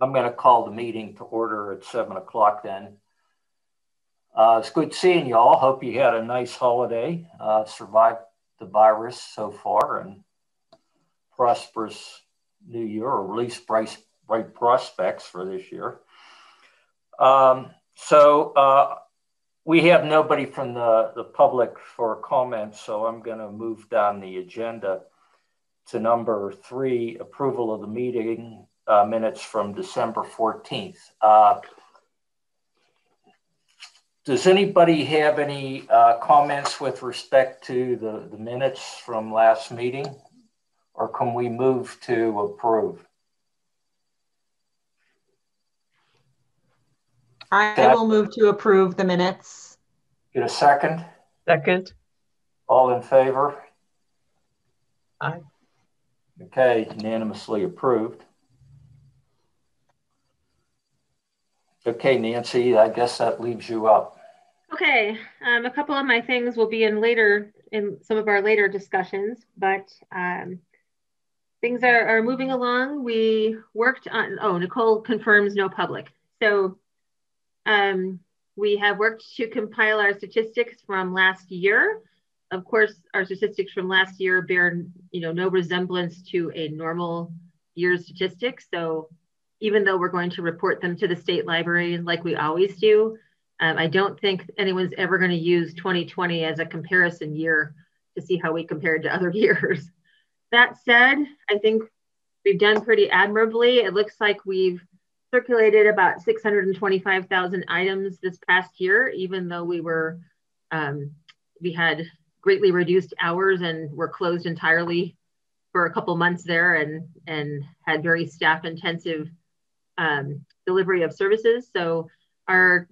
I'm going to call the meeting to order at seven o'clock then. Uh, it's good seeing you all. Hope you had a nice holiday, uh, survived the virus so far, and prosperous new year, or at least bright, bright prospects for this year. Um, so uh, we have nobody from the, the public for comments, so I'm going to move down the agenda to number three, approval of the meeting uh, minutes from December 14th. Uh, does anybody have any uh, comments with respect to the, the minutes from last meeting? Or can we move to approve? I will move to approve the minutes. Get a second? Second. All in favor? Aye. Okay, unanimously approved. Okay, Nancy, I guess that leaves you up. Okay, um, a couple of my things will be in later, in some of our later discussions, but um, things are, are moving along. We worked on, oh, Nicole confirms no public. So um, we have worked to compile our statistics from last year. Of course, our statistics from last year bear you know, no resemblance to a normal year's statistics. So even though we're going to report them to the state library like we always do, um, I don't think anyone's ever going to use 2020 as a comparison year to see how we compared to other years. That said, I think we've done pretty admirably. It looks like we've circulated about 625,000 items this past year, even though we were, um, we had greatly reduced hours and were closed entirely for a couple months there and, and had very staff intensive um, delivery of services. So our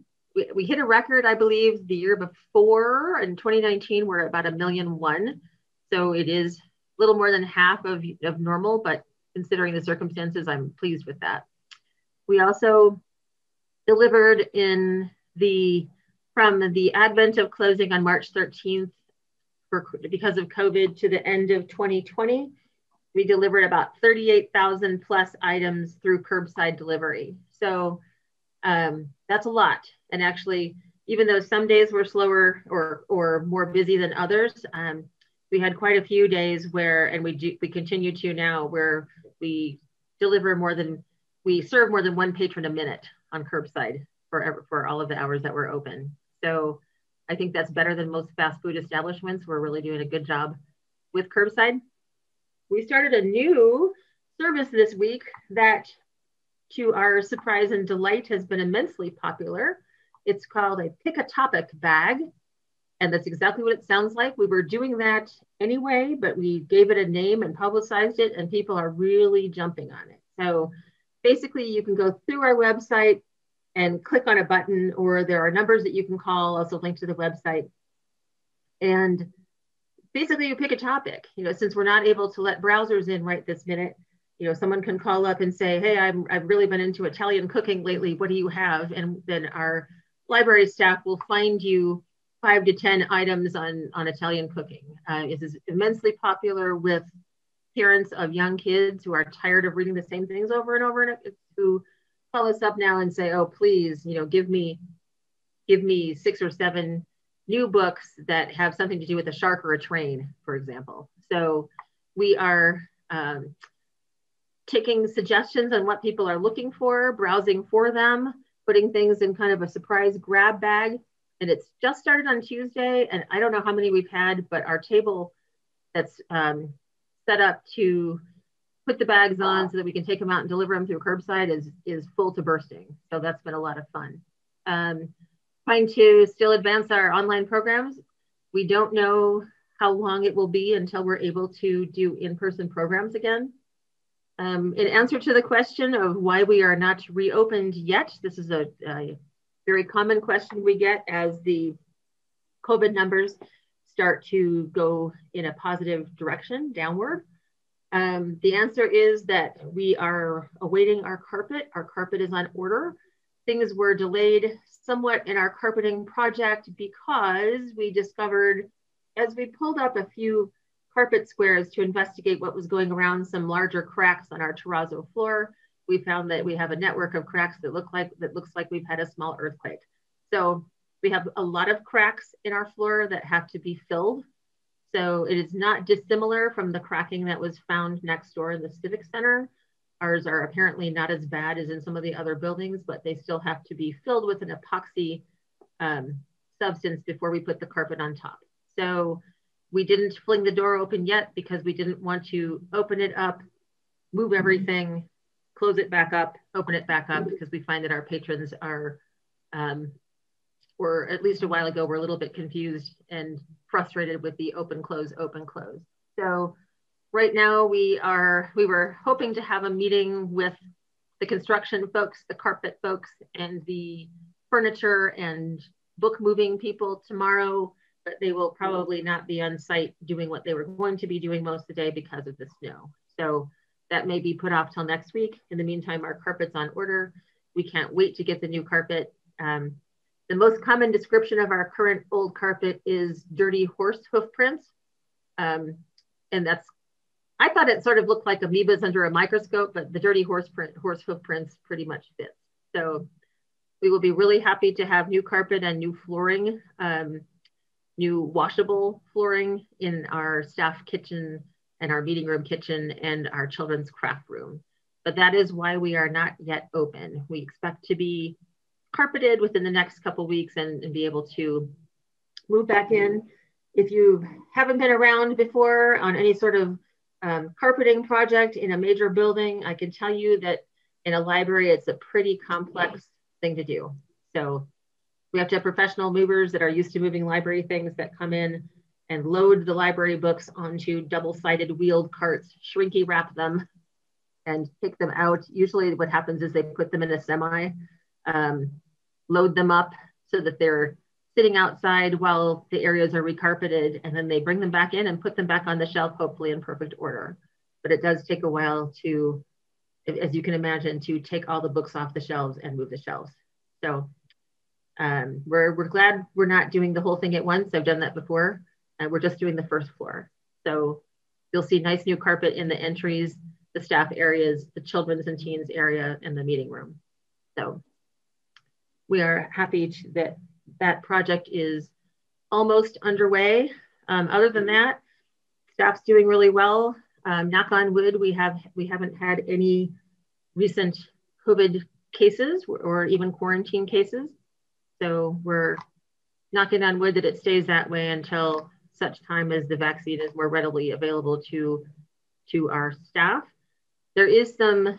we, hit a record, I believe, the year before in 2019, we're about a million one. So it is a little more than half of, of normal, but considering the circumstances, I'm pleased with that. We also delivered in the from the advent of closing on March 13th for, because of COVID to the end of 2020, we delivered about 38,000 plus items through curbside delivery. So um, that's a lot. And actually, even though some days were slower or, or more busy than others, um, we had quite a few days where, and we do, we continue to now, where we deliver more than, we serve more than one patron a minute on curbside for, for all of the hours that we're open. So I think that's better than most fast food establishments. We're really doing a good job with curbside. We started a new service this week that, to our surprise and delight, has been immensely popular. It's called a pick a topic bag. And that's exactly what it sounds like. We were doing that anyway, but we gave it a name and publicized it, and people are really jumping on it. So basically, you can go through our website and click on a button, or there are numbers that you can call, also linked to the website. And basically you pick a topic, you know, since we're not able to let browsers in right this minute, you know, someone can call up and say, hey, I'm, I've really been into Italian cooking lately. What do you have? And then our library staff will find you five to 10 items on, on Italian cooking. Uh, it is immensely popular with parents of young kids who are tired of reading the same things over and over and who call us up now and say, oh, please, you know, give me, give me six or seven new books that have something to do with a shark or a train, for example. So we are um, taking suggestions on what people are looking for, browsing for them, putting things in kind of a surprise grab bag. And it's just started on Tuesday, and I don't know how many we've had, but our table that's um, set up to put the bags on so that we can take them out and deliver them through curbside is, is full to bursting. So that's been a lot of fun. Um, trying to still advance our online programs. We don't know how long it will be until we're able to do in-person programs again. Um, in answer to the question of why we are not reopened yet, this is a, a very common question we get as the COVID numbers start to go in a positive direction, downward. Um, the answer is that we are awaiting our carpet. Our carpet is on order. Things were delayed somewhat in our carpeting project because we discovered as we pulled up a few carpet squares to investigate what was going around some larger cracks on our terrazzo floor, we found that we have a network of cracks that look like that looks like we've had a small earthquake. So we have a lot of cracks in our floor that have to be filled. So it is not dissimilar from the cracking that was found next door in the Civic Center. Ours are apparently not as bad as in some of the other buildings, but they still have to be filled with an epoxy um, substance before we put the carpet on top. So we didn't fling the door open yet because we didn't want to open it up, move everything, close it back up, open it back up because we find that our patrons are, um, or at least a while ago, were a little bit confused and frustrated with the open, close, open, close. So right now we are, we were hoping to have a meeting with the construction folks, the carpet folks, and the furniture and book moving people tomorrow, but they will probably not be on site doing what they were going to be doing most of the day because of the snow. So that may be put off till next week. In the meantime, our carpet's on order. We can't wait to get the new carpet. Um, the most common description of our current old carpet is dirty horse hoof prints. Um, and that's, I thought it sort of looked like amoebas under a microscope, but the dirty horse print, horse hoof prints pretty much fit. So we will be really happy to have new carpet and new flooring, um, new washable flooring in our staff kitchen and our meeting room kitchen and our children's craft room. But that is why we are not yet open. We expect to be carpeted within the next couple weeks and, and be able to move back in. If you haven't been around before on any sort of um, carpeting project in a major building, I can tell you that in a library, it's a pretty complex thing to do. So we have to have professional movers that are used to moving library things that come in and load the library books onto double-sided wheeled carts, shrinky wrap them, and take them out. Usually what happens is they put them in a semi, um, load them up so that they're sitting outside while the areas are recarpeted, and then they bring them back in and put them back on the shelf, hopefully in perfect order. But it does take a while to, as you can imagine, to take all the books off the shelves and move the shelves. So um, we're, we're glad we're not doing the whole thing at once. I've done that before and we're just doing the first floor. So you'll see nice new carpet in the entries, the staff areas, the children's and teens area, and the meeting room. So we are happy to, that that project is almost underway. Um, other than that, staff's doing really well. Um, knock on wood, we have we haven't had any recent COVID cases or even quarantine cases. So we're knocking on wood that it stays that way until such time as the vaccine is more readily available to, to our staff. There is some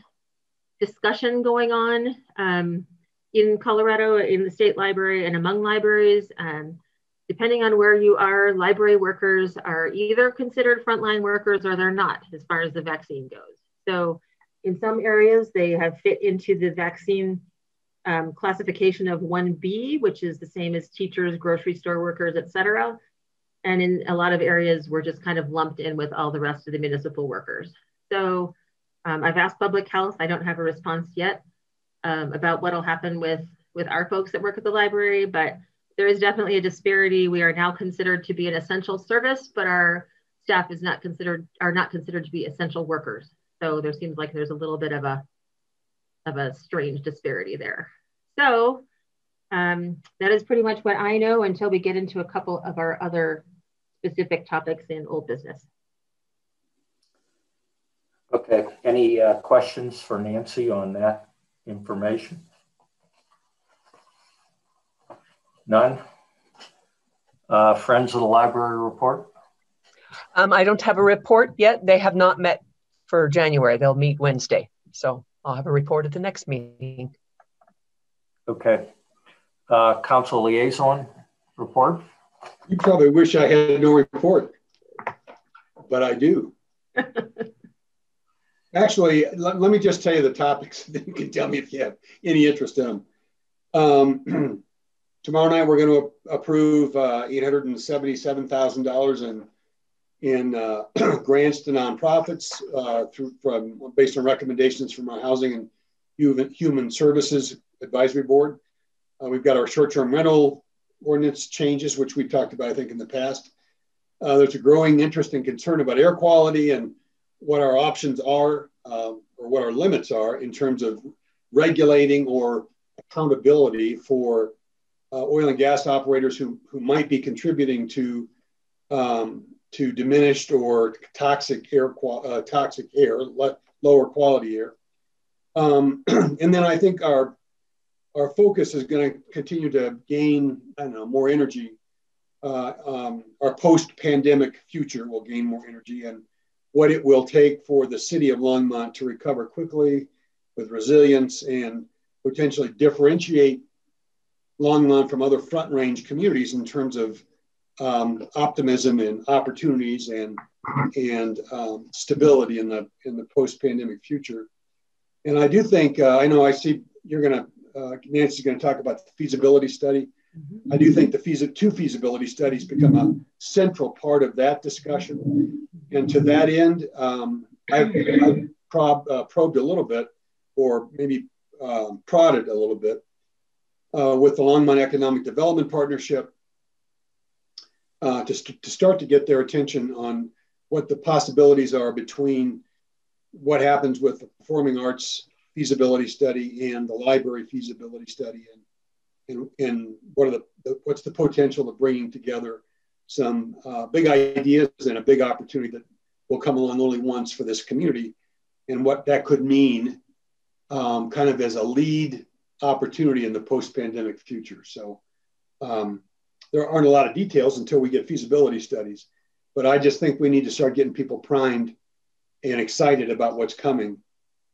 discussion going on um, in Colorado, in the state library and among libraries. Um, depending on where you are, library workers are either considered frontline workers or they're not as far as the vaccine goes. So in some areas, they have fit into the vaccine um, classification of 1B, which is the same as teachers, grocery store workers, et cetera. And in a lot of areas, we're just kind of lumped in with all the rest of the municipal workers. So um, I've asked public health, I don't have a response yet um, about what'll happen with, with our folks that work at the library, but there is definitely a disparity. We are now considered to be an essential service, but our staff is not considered, are not considered to be essential workers. So there seems like there's a little bit of a, of a strange disparity there. So um, that is pretty much what I know until we get into a couple of our other specific topics in old business. Okay, any uh, questions for Nancy on that information? None? Uh, Friends of the Library report? Um, I don't have a report yet. They have not met for January. They'll meet Wednesday. So I'll have a report at the next meeting. Okay. Uh, council liaison report. You probably wish I had no report, but I do. Actually, let, let, me just tell you the topics, then you can tell me if you have any interest in them. Um, tomorrow night, we're going to approve uh, $877,000 in in uh, grants to nonprofits uh, through from based on recommendations from our Housing and Human, Services Advisory Board. Uh, we've got our short-term rental ordinance changes, which we talked about, I think, in the past. Uh, there's a growing interest and concern about air quality and what our options are, um, or what our limits are in terms of regulating or accountability for uh, oil and gas operators who, who might be contributing to um, to diminished or toxic air uh, toxic air, lower quality air. Um, and then I think our our focus is going to continue to gain I don't know more energy. Uh, um, our post-pandemic future will gain more energy, and what it will take for the city of Longmont to recover quickly with resilience and potentially differentiate Longmont from other front range communities in terms of um, optimism and opportunities and and um, stability in the in the post pandemic future. And I do think uh, I know I see you're going to uh, Nancy's going to talk about the feasibility study. I do think the feasi- two feasibility studies become a central part of that discussion. And to that end, um, I've, I've prob, uh, probed a little bit, or maybe um, prodded a little bit, uh, with the Longmont Economic Development Partnership uh, to, st- to start to get their attention on what the possibilities are between what happens with the performing arts feasibility study and the library feasibility study and and, and what are the, the, what's the potential of bringing together some uh, big ideas and a big opportunity that will come along only once for this community? And what that could mean um, kind of as a lead opportunity in the post-pandemic future. So um, there aren't a lot of details until we get feasibility studies but i just think we need to start getting people primed and excited about what's coming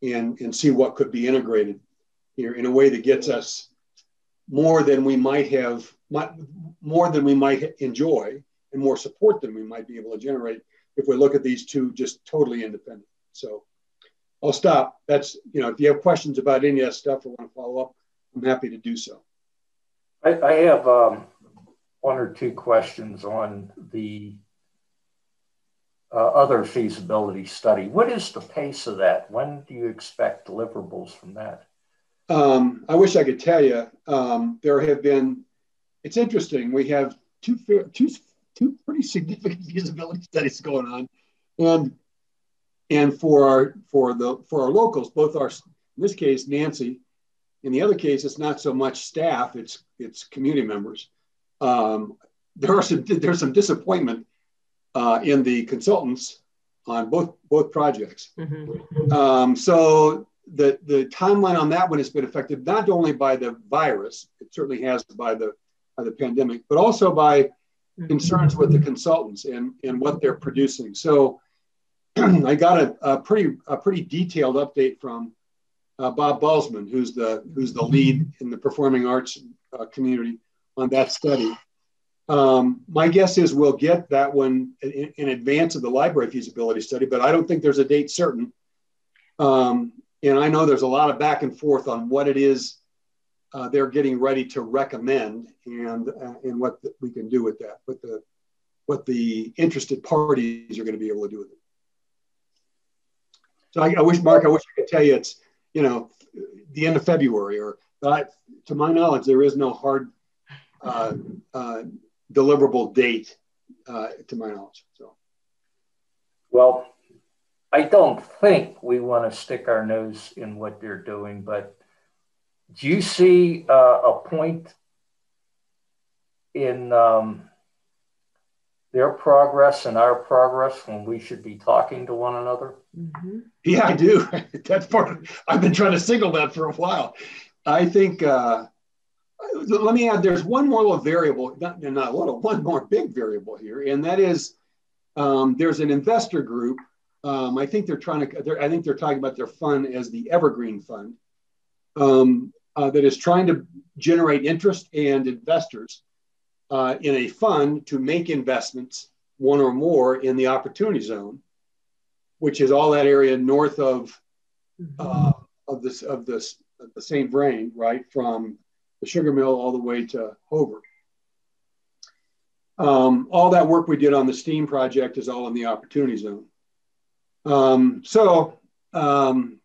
and, and see what could be integrated here in a way that gets us more than we might have, more than we might enjoy, and more support than we might be able to generate if we look at these two just totally independent. So I'll stop. That's, you know, if you have questions about any of that stuff or want to follow up, I'm happy to do so. I, I have um, one or two questions on the uh, other feasibility study. What is the pace of that? When do you expect deliverables from that? Um, I wish I could tell you. Um, there have been. It's interesting. We have two two two pretty significant feasibility studies going on, and and for our for the for our locals, both our in this case Nancy, in the other case it's not so much staff, it's it's community members. Um, there are some there's some disappointment uh, in the consultants on both both projects. Mm-hmm. Um, so the, the timeline on that one has been affected not only by the virus, it certainly has by the, by the pandemic, but also by concerns with the consultants and, and what they're producing. So I got a, a, pretty, a pretty detailed update from uh, Bob Balsman, who's the, who's the lead in the performing arts uh, community on that study. Um, my guess is we'll get that one in, in, advance of the library feasibility study, but I don't think there's a date certain. Um, and I know there's a lot of back and forth on what it is uh, they're getting ready to recommend and uh, and what the, we can do with that, what the what the interested parties are going to be able to do with it. So I, I wish, Mark, I wish I could tell you it's you know the end of February or but to my knowledge there is no hard uh, uh, deliverable date uh, to my knowledge. So. Well, I don't think we want to stick our nose in what they're doing, but do you see uh, a point in um, their progress and our progress when we should be talking to one another? Mm-hmm. Yeah, I do. That's part of, I've been trying to signal that for a while. I think, uh, let me add, there's one more little variable, not, not a little, one more big variable here, and that is um, there's an investor group um, I think they're trying to. I think they're talking about their fund as the Evergreen Fund, um, uh, that is trying to generate interest and investors uh, in a fund to make investments, one or more, in the Opportunity Zone, which is all that area north of uh, of this of this of the St. Vrain, right from the sugar mill all the way to Hoover. Um, all that work we did on the steam project is all in the Opportunity Zone. Um, so um,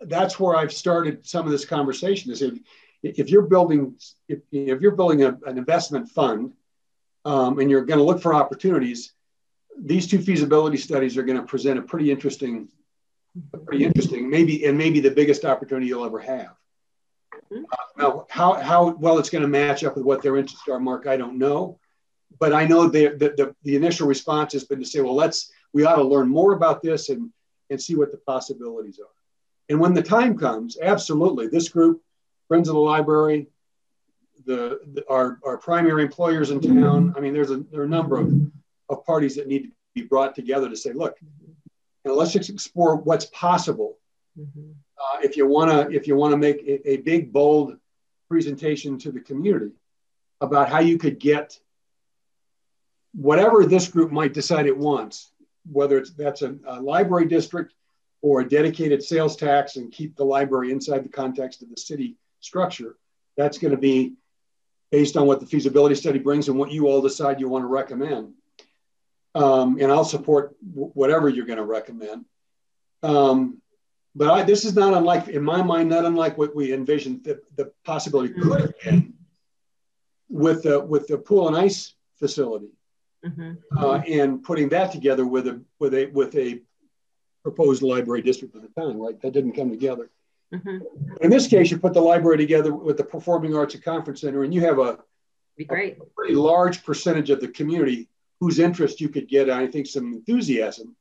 that's where I've started some of this conversation. Is if, if you're building if, if you're building a, an investment fund um, and you're going to look for opportunities, these two feasibility studies are going to present a pretty interesting pretty interesting. Maybe and maybe the biggest opportunity you'll ever have. Uh, now, how how well it's going to match up with what their interests are, Mark, I don't know. But I know the, the the the initial response has been to say, well, let's we ought to learn more about this and and see what the possibilities are. And when the time comes, absolutely, this group, Friends of the Library, the, the our our primary employers in town. I mean, there's a there are a number of of parties that need to be brought together to say, look, you know, let's just explore what's possible. Mhm. Uh, if you want to, if you want to make a, a big, bold presentation to the community about how you could get whatever this group might decide it wants, whether it's that's a, a library district or a dedicated sales tax and keep the library inside the context of the city structure, that's going to be based on what the feasibility study brings and what you all decide you want to recommend. Um, and I'll support whatever you're going to recommend. Um, but I, this is not unlike, in my mind, not unlike what we envisioned the, the possibility could have been with the with the pool and ice facility, Mhm. uh, and putting that together with a with a with a proposed library district at the time. Right, that didn't come together. Mhm. In this case, you put the library together with the Performing Arts and Conference Center, and you have a great. pretty large percentage of the community whose interest you could get, I think some enthusiasm,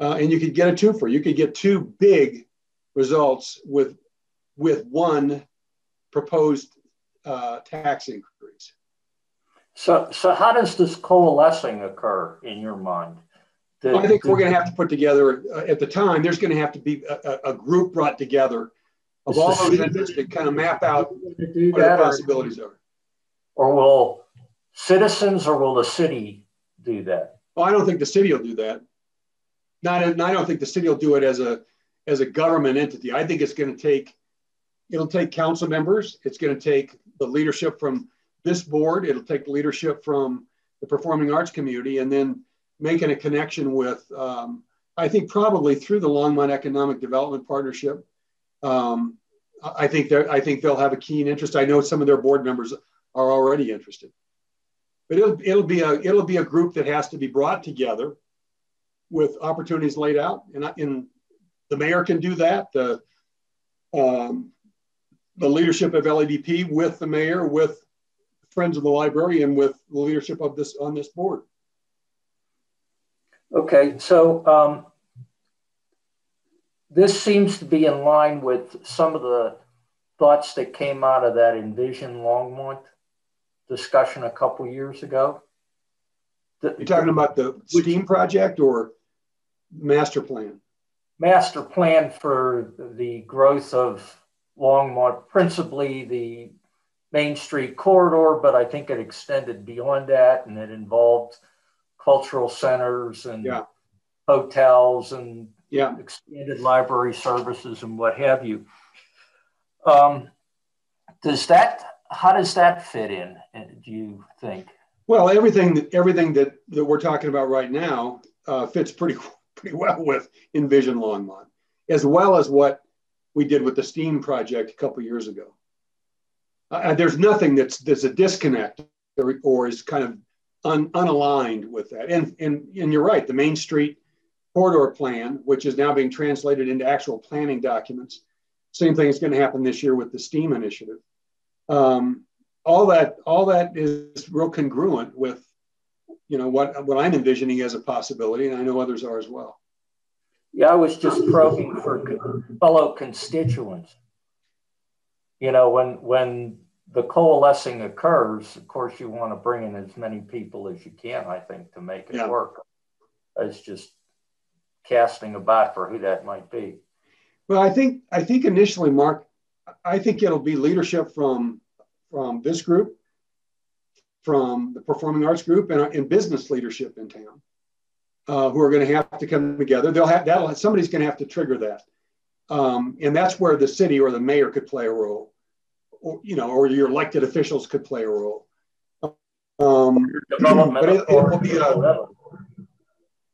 uh, and you could get a twofer. You could get two big results with with one proposed uh, tax increase. So, so how does this coalescing occur in your mind? The- I think we're going to have to put together uh, at the time. There's going to have to be a, a, group brought together of all those interests to kind of map out what the that, or, possibilities are. or will citizens or will the city do that? Well, I don't think the city will do that. Not, and I don't think the city will do it as a as a government entity. I think it's going to take it'll take council members. It's going to take the leadership from this board. It'll take leadership from the performing arts community, and then making a connection with. Um, I think probably through the Longmont Economic Development Partnership. Um, I think they I think they'll have a keen interest. I know some of their board members are already interested but it'll, it'll be a it'll be a group that has to be brought together with opportunities laid out and, and the mayor can do that the um, the leadership of LADP with the mayor with friends of the library and with the leadership of this on this board Okay, so um, this seems to be in line with some of the thoughts that came out of that Envision Longmont discussion a couple years ago. The- you're talking about the steam project or master plan master plan for the growth of Longmont, principally the Main Street corridor, but I think it extended beyond that and it involved cultural centers and Yeah. hotels and yeah expanded library services and what have you. Um, does that, how does that fit in, uh, do you think? well everything that everything that, that we're talking about right now uh, fits pretty pretty well with envision longmont as well as what we did with the steam project a couple years ago uh, there's nothing that's that's a disconnect or, or is kind of un, unaligned with that and, and and you're right the main street corridor plan which is now being translated into actual planning documents same thing is going to happen this year with the steam initiative um, all that all that is real congruent with you know what what I'm envisioning as a possibility, and I know others are as well. Yeah, I was just probing for fellow constituents. You know, when when the coalescing occurs, of course, you want to bring in as many people as you can. I think to make it Yeah. work. It's just casting a bat for who that might be. Well, I think I think initially, Mark, I think it'll be leadership from from this group, from the performing arts group, and, and business leadership in town, uh, who are going to have to come together. They'll have that. Somebody's going to have to trigger that, um, and that's where the city or the mayor could play a role, or you know, or your elected officials could play a role. Um, but it, it will be a,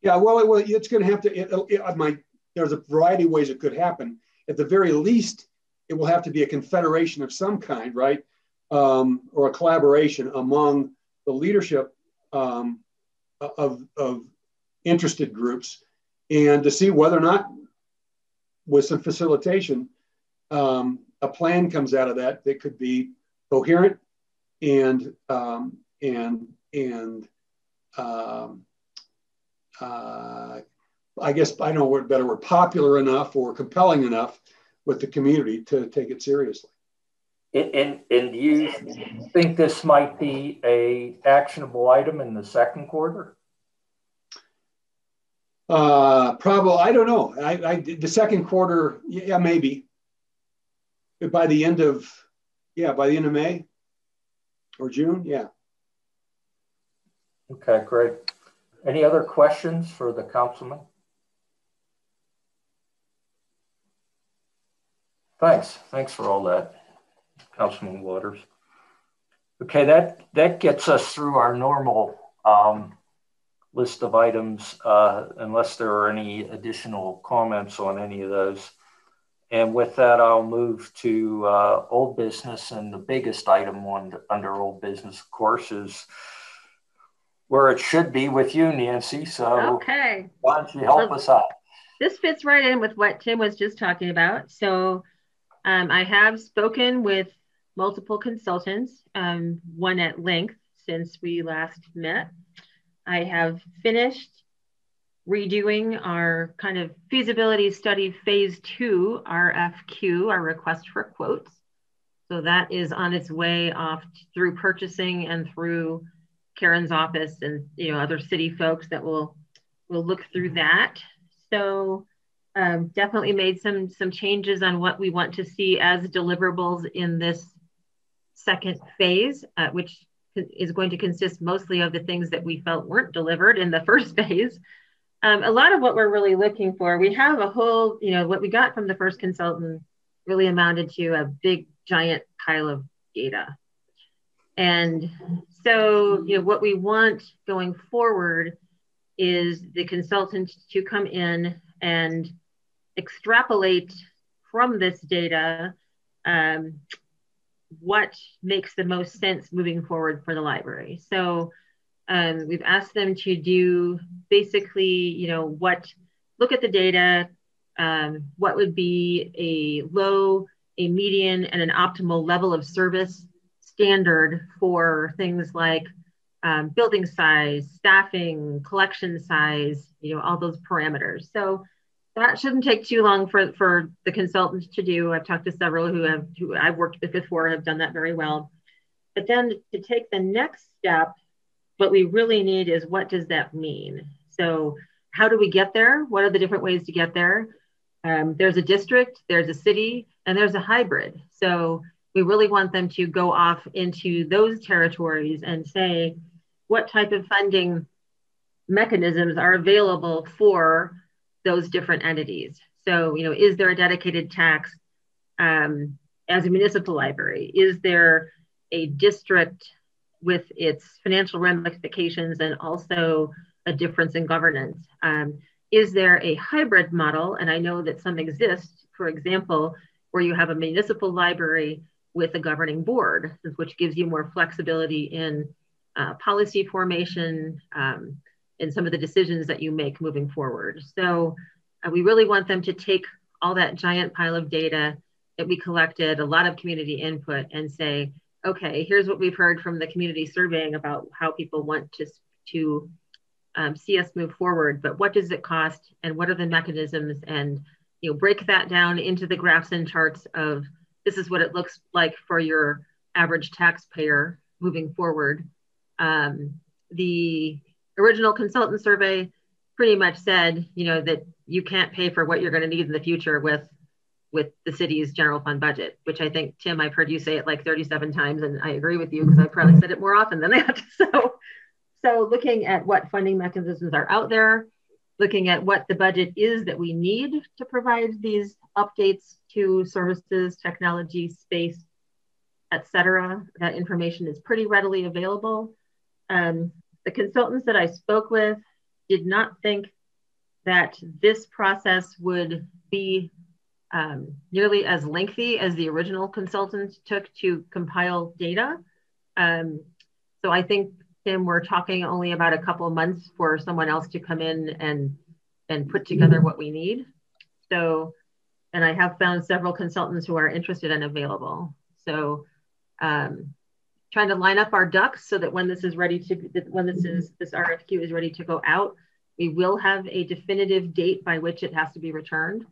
yeah, well, it, well, it's going to have to. It, it, might, there's a variety of ways it could happen. At the very least, it will have to be a confederation of some kind, right, um, or a collaboration among the leadership um, of of interested groups, and to see whether or not with some facilitation, um, a plan comes out of that that could be coherent and um, and and um, uh, I guess I don't know what better word popular enough or compelling enough with the community to take it seriously. And, and, and do you think this might be a actionable item in the second quarter? Uh, probably, I don't know. I, I, the second quarter, yeah, maybe. By the end of, yeah, by the end of May or June, yeah. Okay, great. Any other questions for the councilman? Thanks. Thanks for all that, Councilman Waters. Okay, that, that gets us through our normal um, list of items, uh, unless there are any additional comments on any of those. And with that, I'll move to uh, old business. And the biggest item on, under old business, of course, is where it should be with you, Nancy. So okay. why don't you help us out? This fits right in with what Tim was just talking about. So um, I have spoken with multiple consultants, um, one at length since we last met. I have finished redoing our kind of feasibility study phase two, RFQ, our request for quotes. So that is on its way off through purchasing and through Karen's office and you know other city folks that will will look through that. So um, definitely made some some changes on what we want to see as deliverables in this second phase, uh, which is going to consist mostly of the things that we felt weren't delivered in the first phase. Um, a lot of what we're really looking for, we have a whole, you know, what we got from the first consultant really amounted to a big giant pile of data. And so, you know, what we want going forward is the consultant to come in and extrapolate from this data um, what makes the most sense moving forward for the library. So um, we've asked them to do basically, you know, what, look at the data, um, what would be a low, a median, and an optimal level of service standard for things like um, building size, staffing, collection size, you know, all those parameters. So that shouldn't take too long for, for the consultants to do. I've talked to several who have who I've worked with before have done that very well. But then to take the next step, what we really need is what does that mean? So how do we get there? What are the different ways to get there? Um, there's a district, there's a city, and there's a hybrid. So we really want them to go off into those territories and say what type of funding mechanisms are available for those different entities. So, you know, is there a dedicated tax um, as a municipal library? Is there a district with its financial ramifications and also a difference in governance? Um, is there a hybrid model? And I know that some exist, for example, where you have a municipal library with a governing board, which gives you more flexibility in uh, policy formation, um, in some of the decisions that you make moving forward. So uh, we really want them to take all that giant pile of data that we collected, a lot of community input, and say, okay, here's what we've heard from the community surveying about how people want to, to um, see us move forward, but what does it cost and what are the mechanisms and you know break that down into the graphs and charts of this is what it looks like for your average taxpayer moving forward. Um, the original consultant survey pretty much said, you know, that you can't pay for what you're going to need in the future with with the city's general fund budget, which I think Tim, I've heard you say it like 37 times, and I agree with you because I've probably said it more often than that. So, so looking at what funding mechanisms are out there, looking at what the budget is that we need to provide these updates to services, technology, space, etc. That information is pretty readily available. Um, the consultants that I spoke with did not think that this process would be um, nearly as lengthy as the original consultants took to compile data. Um, so I think, Tim, we're talking only about a couple months for someone else to come in and, and put together what we need. So and I have found several consultants who are interested and available. So um, trying to line up our ducks so that when this is ready to, when this is, this RFQ is ready to go out, we will have a definitive date by which it has to be returned.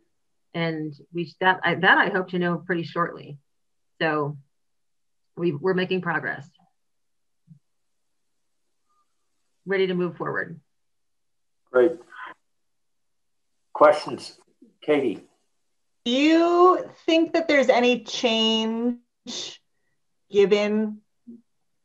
And we, that, I, that I hope to know pretty shortly. So we, we're making progress. Ready to move forward. Great. Questions, Katie? Do you think that there's any change given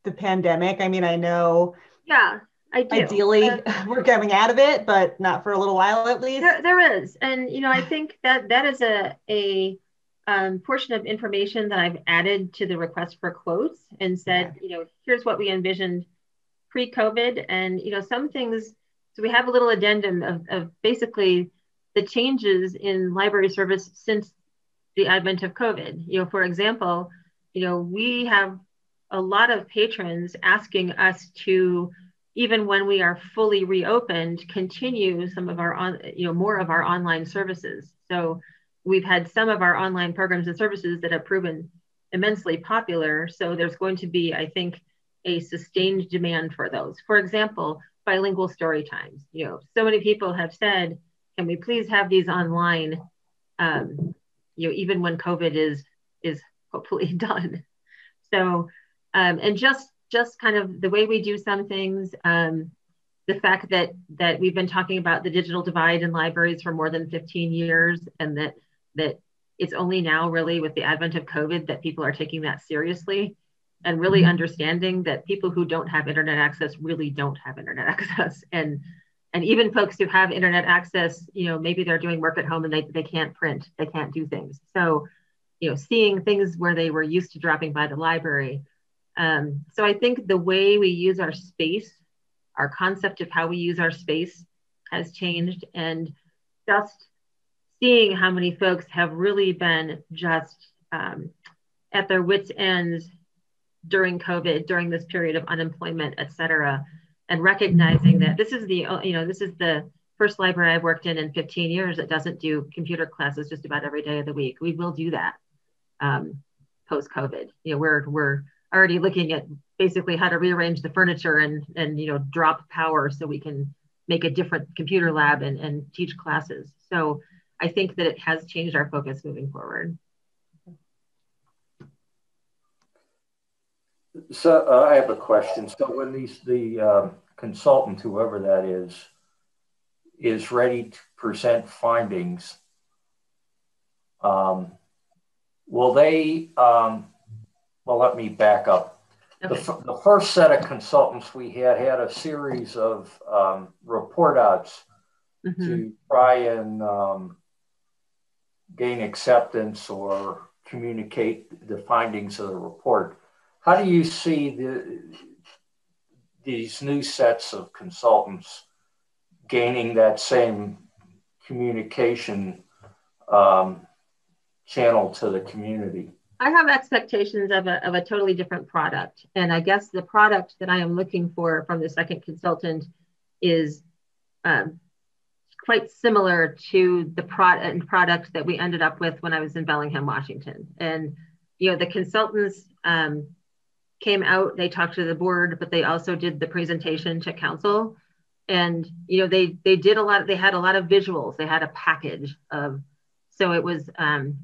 the pandemic? I mean, I know. Yeah, I do. Ideally, uh, we're coming out of it, but not for a little while at least. There, there is, and you know, I think that that is a a um, portion of information that I've added to the request for quotes and said, you know, here's what we envisioned pre-COVID, and you know, some things. So we have a little addendum of, of basically the changes in library service since the advent of COVID. You know, for example, you know, we have a lot of patrons asking us to, even when we are fully reopened, continue some of our on, you know, more of our online services. So we've had some of our online programs and services that have proven immensely popular. So there's going to be, I think, a sustained demand for those. For example, bilingual story times. You know, so many people have said, can we please have these online? Um, you know, even when COVID is is hopefully done. So, um, and just just kind of the way we do some things, um, the fact that that we've been talking about the digital divide in libraries for more than 15 years, and that that it's only now really with the advent of COVID that people are taking that seriously and really mm-hmm. understanding that people who don't have internet access really don't have internet access and and even folks who have internet access you know maybe they're doing work at home and they, they can't print they can't do things so you know seeing things where they were used to dropping by the library um, so i think the way we use our space our concept of how we use our space has changed and just seeing how many folks have really been just um, at their wits ends during covid during this period of unemployment et cetera and recognizing that this is the you know this is the first library I've worked in in 15 years that doesn't do computer classes just about every day of the week. We will do that um, post COVID. You know, we're we're already looking at basically how to rearrange the furniture and and you know drop power so we can make a different computer lab and, and teach classes. So I think that it has changed our focus moving forward. So uh, I have a question. So when these the um, consultant, whoever that is, is ready to present findings, um, will they? Um, well, let me back up. Okay. The, the, first set of consultants we had had a series of um, report outs mm-hmm. to try and um, gain acceptance or communicate the findings of the report how do you see the, these new sets of consultants gaining that same communication um, channel to the community? I have expectations of a, of a totally different product. And I guess the product that I am looking for from the second consultant is um, quite similar to the product and product that we ended up with when I was in Bellingham, Washington. And you know, the consultants um, came out, they talked to the board, but they also did the presentation to council. And you know, they they did a lot, they had a lot of visuals, they had a package of so it was um,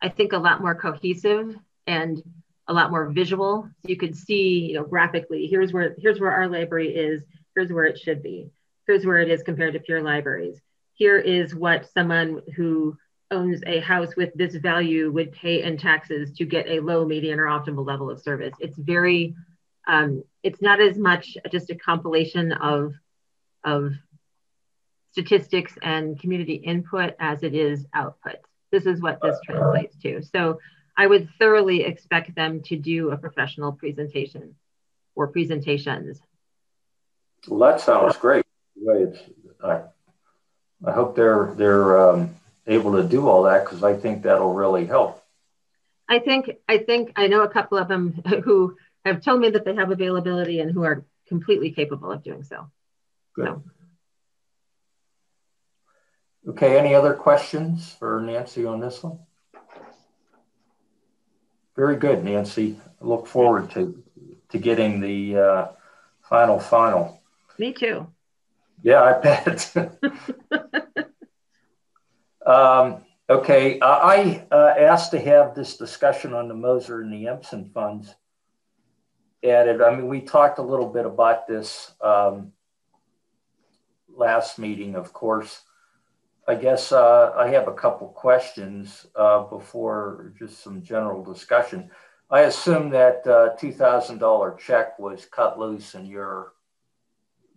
I think a lot more cohesive and a lot more visual. So You could see, you know, graphically, here's where here's where our library is, here's where it should be, here's where it is compared to peer libraries. Here is what someone who owns a house with this value would pay in taxes to get a low, median, or optimal level of service. It's very, um, it's not as much just a compilation of, of statistics and community input as it is output. This is what this translates to. So I would thoroughly expect them to do a professional presentation or presentations. Well, that sounds great. I, I hope they're they're um, able to do all that because I think that'll really help. I think I think I know a couple of them who have told me that they have availability and who are completely capable of doing so. Good. So. Okay, any other questions for Nancy on this one? Very good, Nancy. I look forward to to getting the uh, final final. Me too. Yeah, I bet. um, okay, I uh, asked to have this discussion on the Moser and the Empson funds added. I mean, we talked a little bit about this um, last meeting, of course. I guess uh, I have a couple questions uh, before just some general discussion. I assume that uh, $2,000 check was cut loose and you're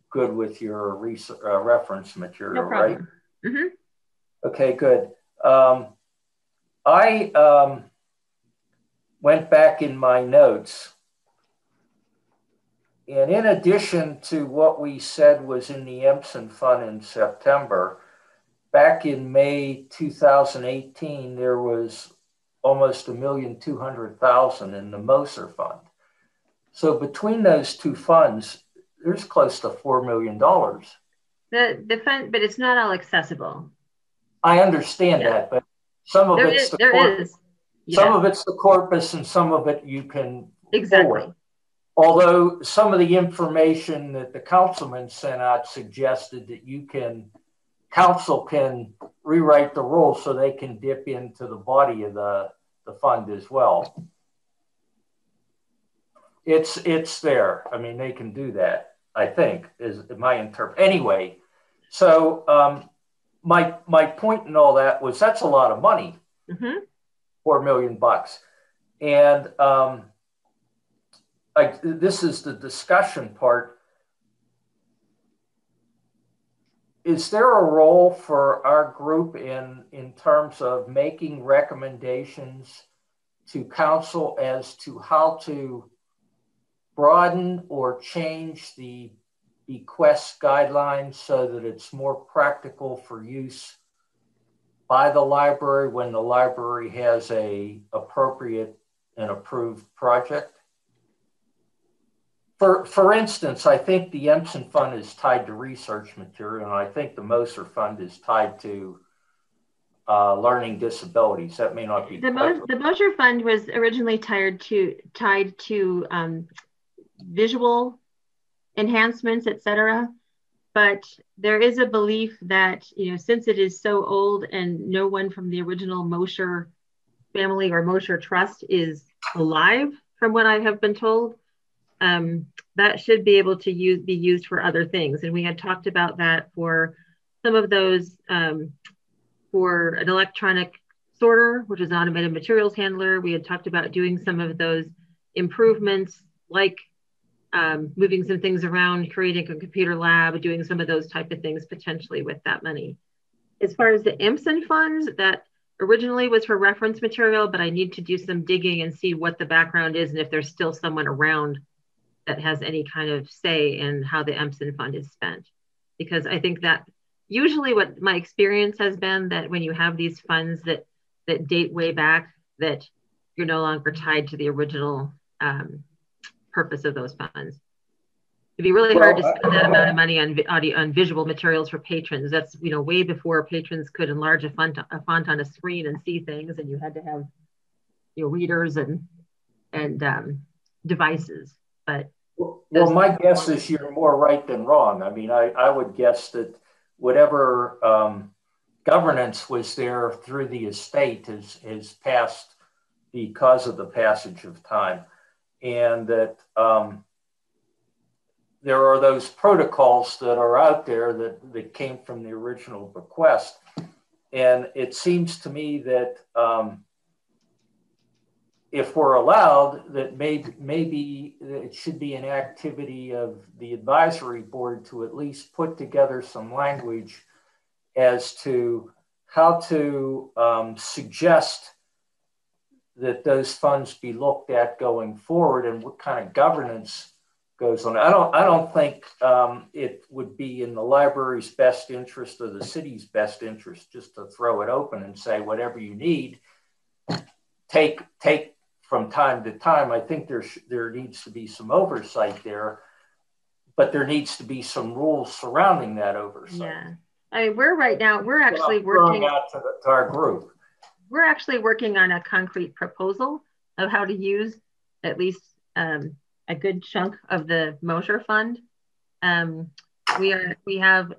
good with your uh, reference material, no right? Mm-hmm. Okay, good. Um, I um, went back in my notes and in addition to what we said was in the Empson Fund in September, back in May 2018, there was almost a million two hundred thousand in the Moser Fund. So between those two funds, there's close to four million dollars. The the fund, but it's not all accessible. I understand yeah. that, but some of there it's is, the there corpus, is. Yeah. some of it's the corpus, and some of it you can exactly. Although some of the information that the councilman sent out suggested that you can, council can rewrite the rules so they can dip into the body of the, the fund as well. It's it's there. I mean, they can do that. I think is my interpret. Anyway, so um, my my point in all that was that's a lot of money, mm-hmm. four million bucks, and um, like this is the discussion part. Is there a role for our group in in terms of making recommendations to council as to how to broaden or change the bequest guidelines so that it's more practical for use by the library when the library has a appropriate and approved project? For, for instance, I think the Empson Fund is tied to research material, and I think the Moser Fund is tied to uh, learning disabilities. That may not be the Mo- the Moser Fund was originally tied to tied to um, visual enhancements, etc. But there is a belief that you know since it is so old and no one from the original Mosher family or Mosher Trust is alive, from what I have been told, um, that should be able to use be used for other things. And we had talked about that for some of those um, for an electronic sorter, which is an automated materials handler. We had talked about doing some of those improvements like um, moving some things around, creating a computer lab, doing some of those type of things potentially with that money. As far as the Empson funds, that originally was for reference material, but I need to do some digging and see what the background is and if there's still someone around that has any kind of say in how the Empson fund is spent. Because I think that usually what my experience has been that when you have these funds that that date way back, that you're no longer tied to the original um, purpose of those funds. It'd be really well, hard to spend that amount of money on audio on visual materials for patrons. That's you know way before patrons could enlarge a font a font on a screen and see things, and you had to have you know readers and and um, devices. But well, my guess is you're more right than wrong. I mean, I, I would guess that whatever um, governance was there through the estate is, is passed because of the passage of time. And that um, there are those protocols that are out there that, that came from the original bequest. And it seems to me that um, if we're allowed, that maybe, maybe it should be an activity of the advisory board to at least put together some language as to how to um, suggest that those funds be looked at going forward and what kind of governance goes on. I don't, I don't think um, it would be in the library's best interest or the city's best interest just to throw it open and say whatever you need, take take from time to time. I think there there needs to be some oversight there, but there needs to be some rules surrounding that oversight. Yeah. I mean, we're right now, we're actually Well, working, out to, the, to our group. we're actually working on a concrete proposal of how to use at least um, a good chunk of the Mosher Fund. Um, we are, we have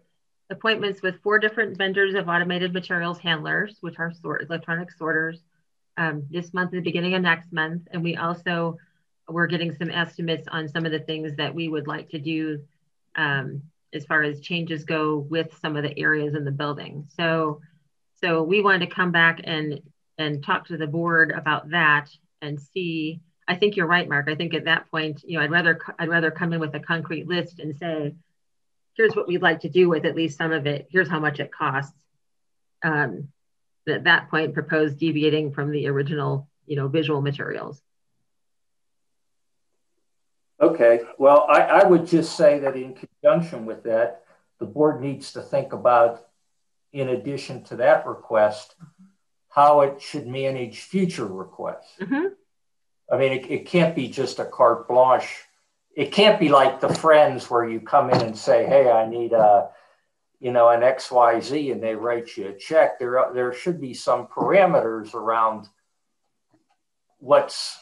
appointments with four different vendors of automated materials handlers, which are sort, electronic sorters, um, this month, the beginning of next month. And we also, we're getting some estimates on some of the things that we would like to do um, as far as changes go with some of the areas in the building. So, so we wanted to come back and and talk to the board about that and see. I think you're right, Mark. I think at that point, you know, I'd rather I'd rather come in with a concrete list and say, here's what we'd like to do with at least some of it. Here's how much it costs. Um, at that point, proposed deviating from the original, you know, visual materials. Okay, well, I, I would just say that in conjunction with that, the board needs to think about, in addition to that request, how it should manage future requests. Mhm. I mean, it, it can't be just a carte blanche. It can't be like the friends where you come in and say, hey, I need a, you know, an XYZ and they write you a check. There, there should be some parameters around what's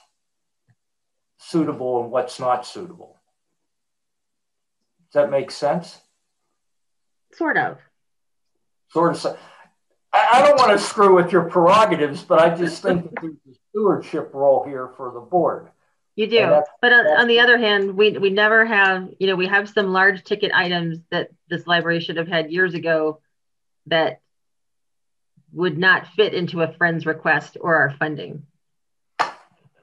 suitable and what's not suitable. Does that make sense? Sort of. Sort of. so- I, I don't want to screw with your prerogatives, but I just think that there's a stewardship role here for the board. You do. That's- But on, on the other hand, we, we never have, you know, we have some large ticket items that this library should have had years ago that would not fit into a friend's request or our funding.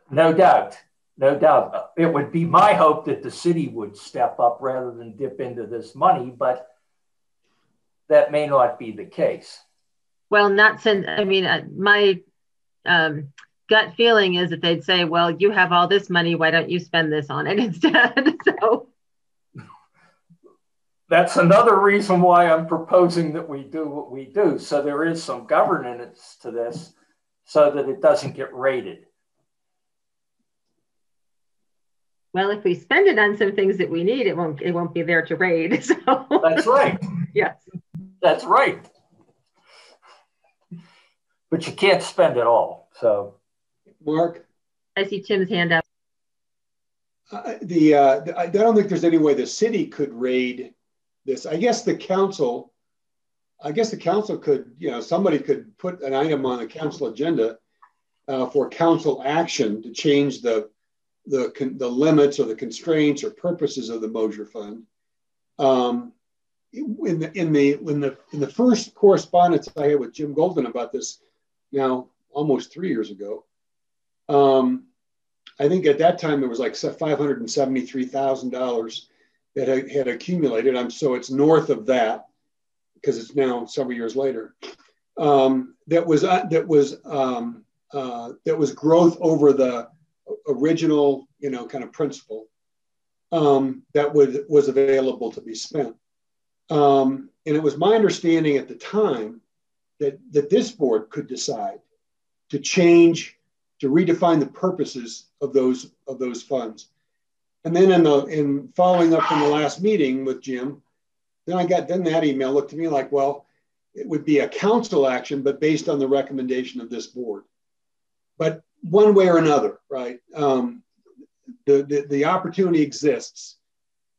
No doubt, no doubt. It would be my hope that the city would step up rather than dip into this money, but that may not be the case. Well, not since, I mean, uh, my um, gut feeling is that they'd say, well, you have all this money. Why don't you spend this on it instead? so, That's another reason why I'm proposing that we do what we do. So there is some governance to this so that it doesn't get raided. well, if we spend it on some things that we need, it won't, it won't be there to raid. So, That's right. yes. That's right. But you can't spend it all. So Mark, I see Tim's hand up. uh, the, uh, I don't think there's any way the city could raid this. I guess the council, I guess the council could, you know, somebody could put an item on the council agenda uh, for council action to change the, the, the limits or the constraints or purposes of the Mosher Fund. Um, in the, in the, when the, in the first correspondence I had with Jim Golden about this now almost three years ago, um, I think at that time there was like five hundred and seventy-three thousand dollars that had, had accumulated. I'm so it's north of that because it's now several years later. Um, that was uh, that was um, uh, that was growth over the original, you know, kind of principle um, that would was available to be spent. Um, and it was my understanding at the time that that this board could decide to change to redefine the purposes of those of those funds. And then in the in following up from the last meeting with Jim, then I got then that email looked to me like, well, it would be a council action, but based on the recommendation of this board. But one way or another, right? Um, the, the the opportunity exists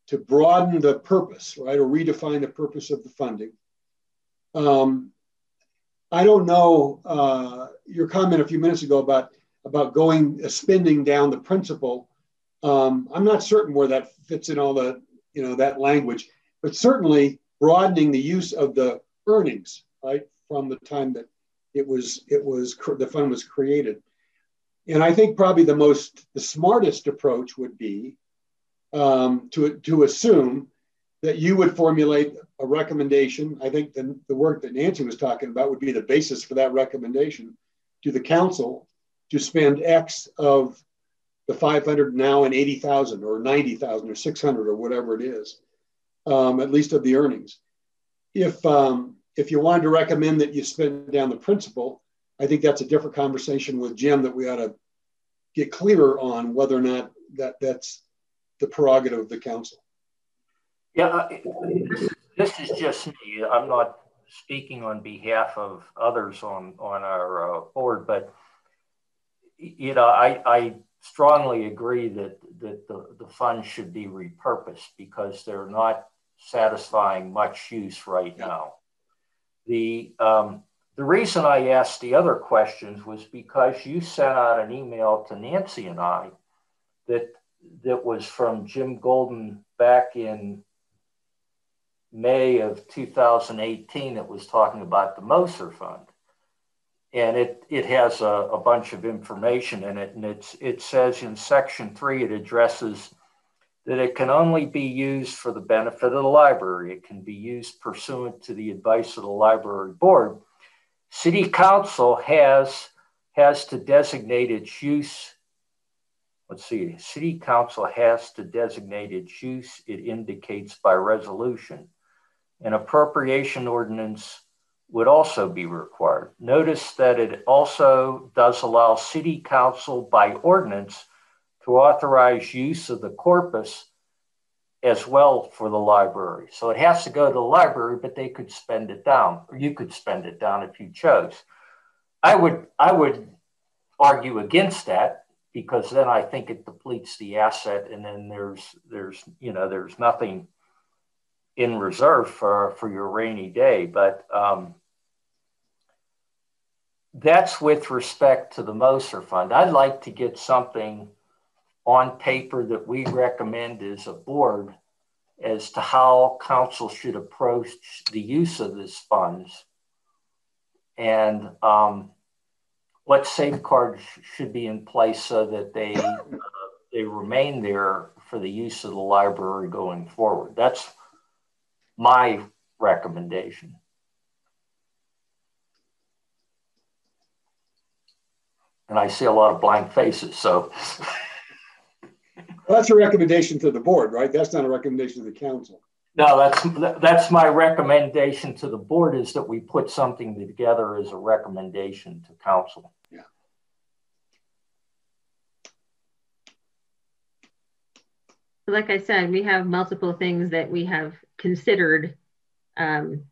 to broaden the purpose, right, or redefine the purpose of the funding. Um, I don't know uh, your comment a few minutes ago about about going uh, spending down the principal. Um, I'm not certain where that fits in all the you know that language, but certainly broadening the use of the earnings right from the time that it was it was the fund was created. And I think probably the most the smartest approach would be um, to to assume that you would formulate a recommendation. I think the, the work that Nancy was talking about would be the basis for that recommendation to the council to spend X of the 500 now and 80,000 or 90,000 or 600 or whatever it is, um, at least of the earnings. If, um, if you wanted to recommend that you spend down the principal, I think that's a different conversation with Jim that we ought to get clearer on whether or not that that's the prerogative of the council. Yeah, uh, this, is just me. I'm not speaking on behalf of others on, on our uh, board, but you know, I, I strongly agree that, that the, the funds should be repurposed because they're not satisfying much use right now. The, um, the reason I asked the other questions was because you sent out an email to Nancy and I that that was from Jim Golden back in May of 2018 that was talking about the Moser Fund. And it, it has a, a bunch of information in it. And it's, it says in section three, it addresses that it can only be used for the benefit of the library. It can be used pursuant to the advice of the library board. City council has, has to designate its use let's see, city council has to designate its use, it indicates by resolution. An appropriation ordinance would also be required. Notice that it also does allow city council by ordinance to authorize use of the corpus as well for the library. So it has to go to the library, but they could spend it down, or you could spend it down if you chose. I would I would argue against that because then I think it depletes the asset, and then there's there's you know there's nothing in reserve for for your rainy day. But um, that's with respect to the Moser Fund. I'd like to get something on paper that we recommend as a board as to how council should approach the use of these funds. And um, what safeguards should be in place so that they uh, they remain there for the use of the library going forward. That's my recommendation. And I see a lot of blank faces, so. Well, that's a recommendation to the board, right? That's not a recommendation to the council. No, that's that's my recommendation to the board is that we put something together as a recommendation to council. Yeah. Like I said, we have multiple things that we have considered. Um,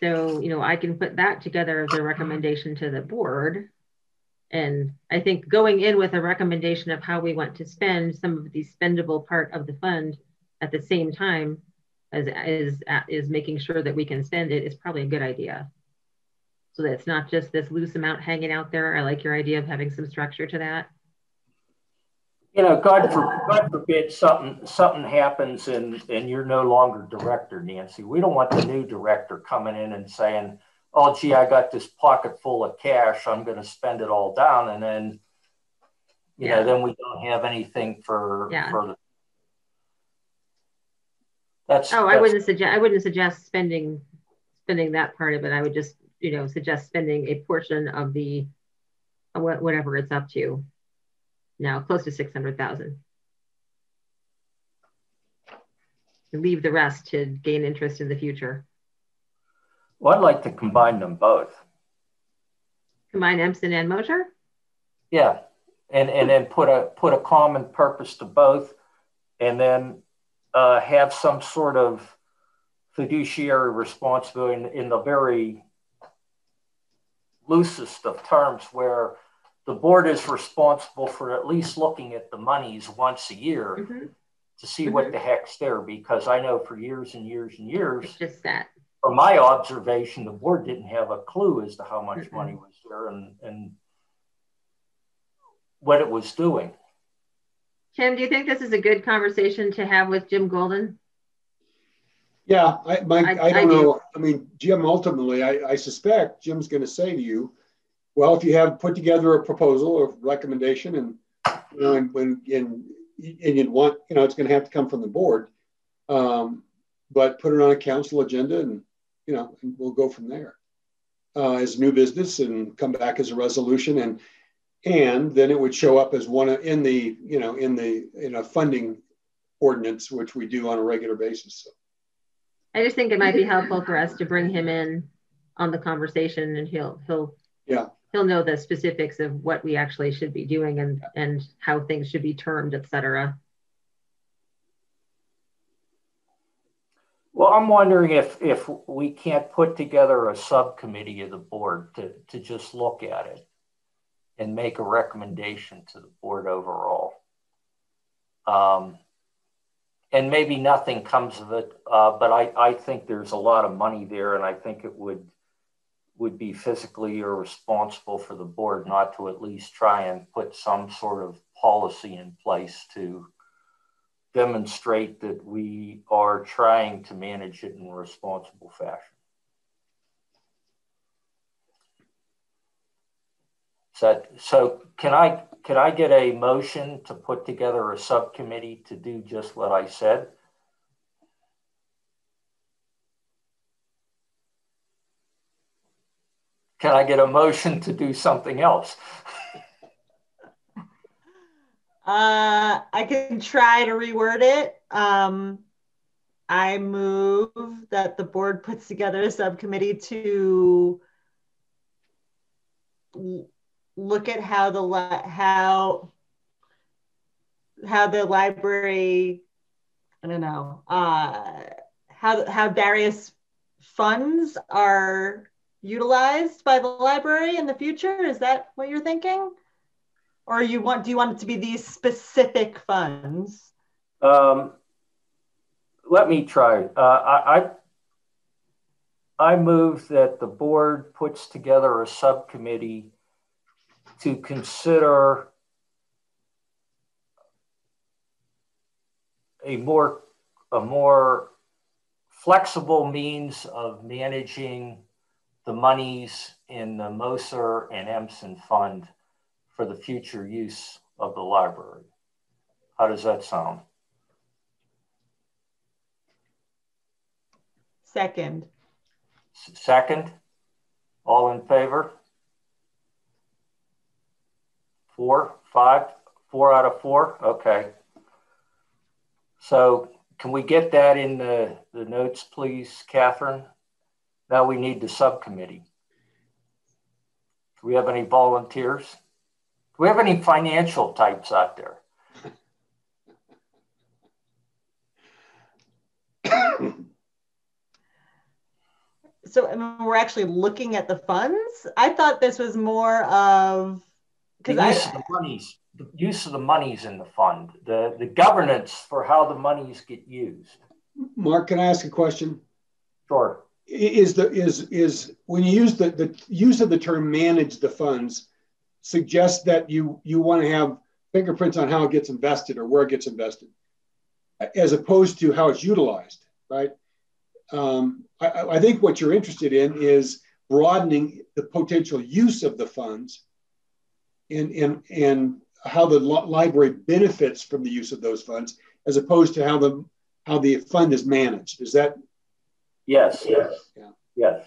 so, you know, I can put that together as a recommendation to the board. And I think going in with a recommendation of how we want to spend some of the spendable part of the fund at the same time as is is making sure that we can spend it is probably a good idea. So that it's not just this loose amount hanging out there. I like your idea of having some structure to that. You know, God, for, God forbid something something happens and and you're no longer director, Nancy. We don't want the new director coming in and saying, "Oh, gee, I got this pocket full of cash. I'm going to spend it all down," and then you yeah. know, then we don't have anything for yeah. for the that's oh, that's, I wouldn't suggest I wouldn't suggest spending spending that part of it. I would just you know suggest spending a portion of the whatever it's up to now, close to six hundred thousand. Leave the rest to gain interest in the future. Well, I'd like to combine them both. Combine Empson and Moser. Yeah, and and then put a put a common purpose to both, and then uh, have some sort of fiduciary responsibility in, in the very loosest of terms where the board is responsible for at least looking at the monies once a year mm-hmm. to see mm-hmm. what the heck's there because I know for years and years and years it's just that from my observation the board didn't have a clue as to how much mm-hmm. money was there and, and what it was doing Tim, do you think this is a good conversation to have with Jim Golden? Yeah, I, my, I, I don't I know. Do. I mean, Jim, ultimately, I, I suspect Jim's going to say to you, well, if you have put together a proposal or recommendation and, you know, and when, and, and you'd want, you know, it's going to have to come from the board, um, but put it on a council agenda and, you know, and we'll go from there uh, as new business and come back as a resolution. And, and then it would show up as one in the you know in the in a funding ordinance which we do on a regular basis so. i just think it might be helpful for us to bring him in on the conversation and he'll he'll yeah he'll know the specifics of what we actually should be doing and and how things should be termed etc Well, I'm wondering if, if we can't put together a subcommittee of the board to, to just look at it and make a recommendation to the board overall. Um, and maybe nothing comes of it, uh, but I, I think there's a lot of money there, and I think it would would be physically irresponsible for the board not to at least try and put some sort of policy in place to demonstrate that we are trying to manage it in a responsible fashion. So, so can I can I get a motion to put together a subcommittee to do just what I said? Can I get a motion to do something else? Uh, I can try to reword it. Um, I move that the board puts together a subcommittee to look at how the how how the library I don't know uh, how how various funds are utilized by the library in the future. Is that what you're thinking? Or you want do you want it to be these specific funds? Um, let me try. Uh, I, I I move that the board puts together a subcommittee to consider a more a more flexible means of managing the monies in the Moser and Empson fund for the future use of the library. How does that sound? Second. S second? All in favor? Four, five, four out of four? Okay. So can we get that in the, the notes, please, Catherine? Now we need the subcommittee. Do we have any volunteers? Do we have any financial types out there? so I mean, we're actually looking at the funds. I thought this was more of because the use of the monies, the use of the monies in the fund, the the governance for how the monies get used. Mark, can I ask a question? Sure. Is the is is when you use the the use of the term manage the funds? Suggests that you you want to have fingerprints on how it gets invested or where it gets invested, as opposed to how it's utilized, right? Um, I, I, think what you're interested in is broadening the potential use of the funds and, and, and how the library benefits from the use of those funds as opposed to how the how the fund is managed. Is that? Yes. Yes. Yeah. Yes.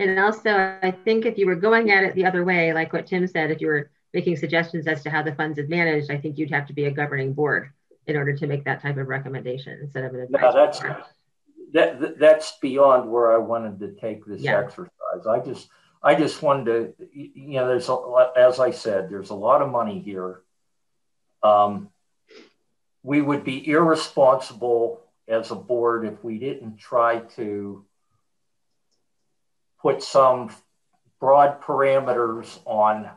And also, I think if you were going at it the other way, like what Tim said, if you were making suggestions as to how the funds is managed, I think you'd have to be a governing board in order to make that type of recommendation instead of an advisory no, that's, board. That, that's beyond where I wanted to take this yeah. exercise. I just I just wanted to, you know, there's a, as I said, there's a lot of money here. Um, we would be irresponsible as a board if we didn't try to put some broad parameters on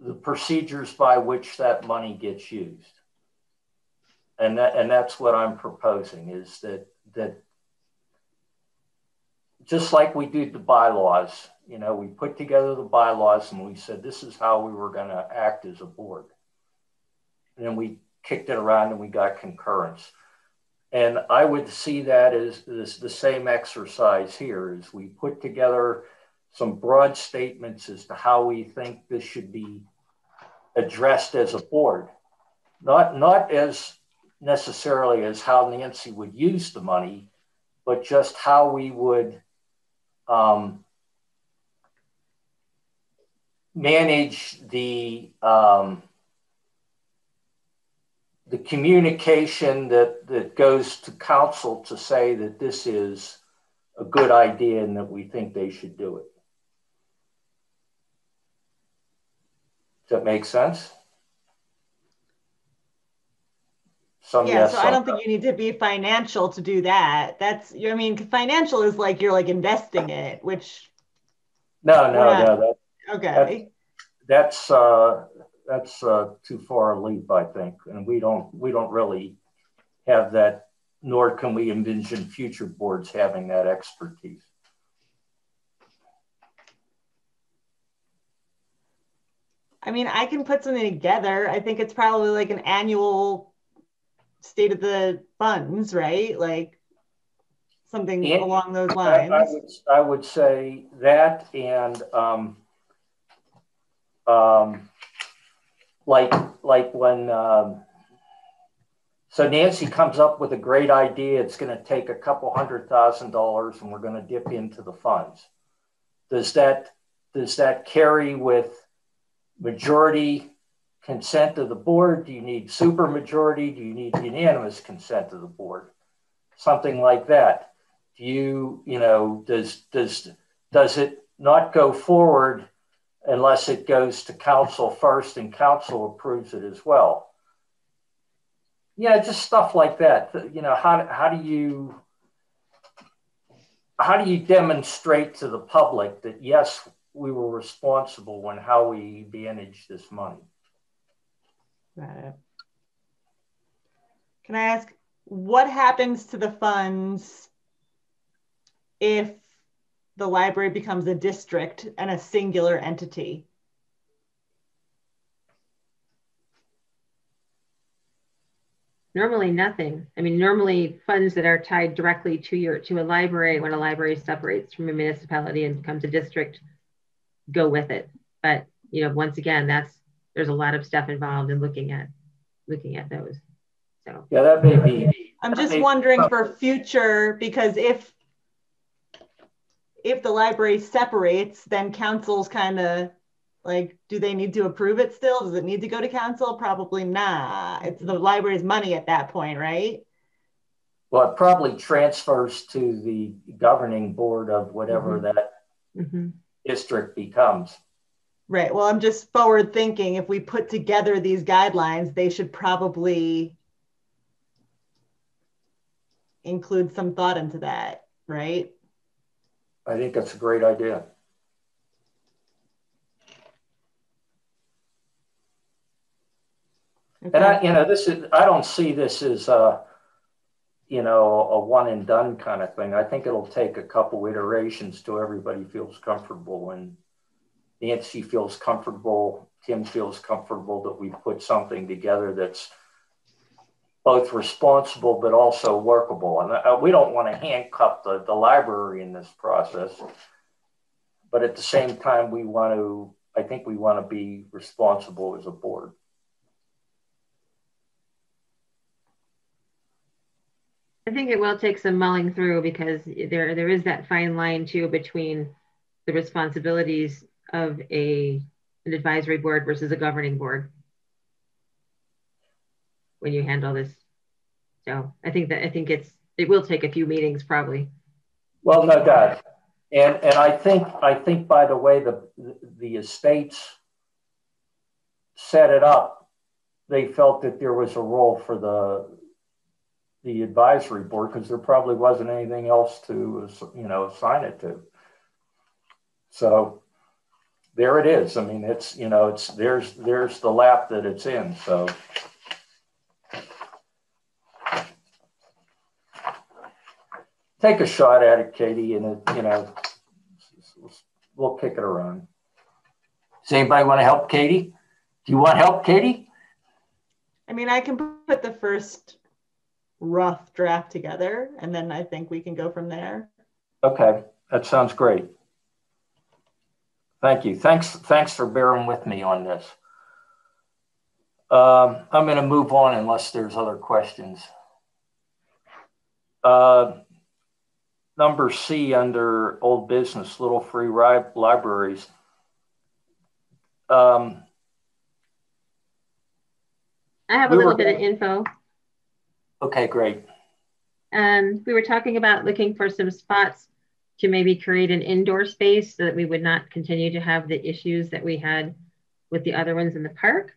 the procedures by which that money gets used. And that, and that's what I'm proposing is that that just like we did the bylaws, you know, we put together the bylaws and we said this is how we were going to act as a board. And then we kicked it around and we got concurrence. And I would see that as, as the same exercise here as we put together some broad statements as to how we think this should be addressed as a board. Not, not as necessarily as how Nancy would use the money, but just how we would um, manage the um, the communication that, that goes to council to say that this is a good idea and that we think they should do it. Does that make sense? some Yeah, yes, so I don't think you need to be financial to do that. That's, I mean, financial is like you're like investing it, which, no, no, Yeah. no. That, okay. that's uh, that's uh, too far a leap, I think, and we don't we don't really have that, nor can we envision future boards having that expertise. I mean, I can put something together. I think it's probably like an annual state of the funds, right? Like something Yeah. along those I, lines. I would I would say that and um, um, like like when um, so Nancy comes up with a great idea. It's going to take a couple hundred thousand dollars, and we're going to dip into the funds. Does that does that carry with majority consent of the board? Do you need super majority? Do you need unanimous consent of the board? Something like that. Do you, you know, does does does it not go forward unless it goes to council first and council approves it as well? Yeah, just stuff like that. You know, how how do you how do you demonstrate to the public that yes, we were responsible in how we managed this money? Can I ask what happens to the funds if the library becomes a district and a singular entity? Normally nothing. I mean, normally funds that are tied directly to your to a library when a library separates from a municipality and becomes a district go with it. But you know, once again, that's there's a lot of stuff involved in looking at looking at those. So Yeah, that may be. I'm just wondering for future because if if the library separates, then council's kind of like, do they need to approve it still? Does it need to go to council? Probably not. It's the library's money at that point, right? Well, it probably transfers to the governing board of whatever that mhm. district becomes. Right. Well, I'm just forward thinking. If we put together these guidelines, they should probably include some thought into that, right? I think that's a great idea. And I, you know, this is, I don't see this as you know, a one and done kind of thing. I think it'll take a couple iterations till everybody feels comfortable and Nancy feels comfortable, Tim feels comfortable that we put something together that's both responsible but also workable. And uh, we don't want to handcuff the, the library in this process. But at the same time, we want to, I think we want to be responsible as a board. I think it will take some mulling through because there there is that fine line too between the responsibilities of a an advisory board versus a governing board when you handle this. So I think that I think it's it will take a few meetings probably. Well, no doubt. And and I think I think by the way the the estates set it up, they felt that there was a role for the the advisory board because there probably wasn't anything else to you know assign it to. So there it is. I mean, it's you know it's there's there's the lap that it's in. So. Take a shot at it, Katie, and it, you know, we'll kick it around. Does anybody want to help Katie? Do you want help, Katie? I mean, I can put the first rough draft together and then I think we can go from there. Okay, that sounds great. Thank you. Thanks, thanks for bearing with me on this. Um, I'm going to move on unless there's other questions. Uh, number C under old business, little free ri- libraries. Um, I have We a little were- bit of info. okay, great. Um, we were talking about looking for some spots to maybe create an indoor space so that we would not continue to have the issues that we had with the other ones in the park.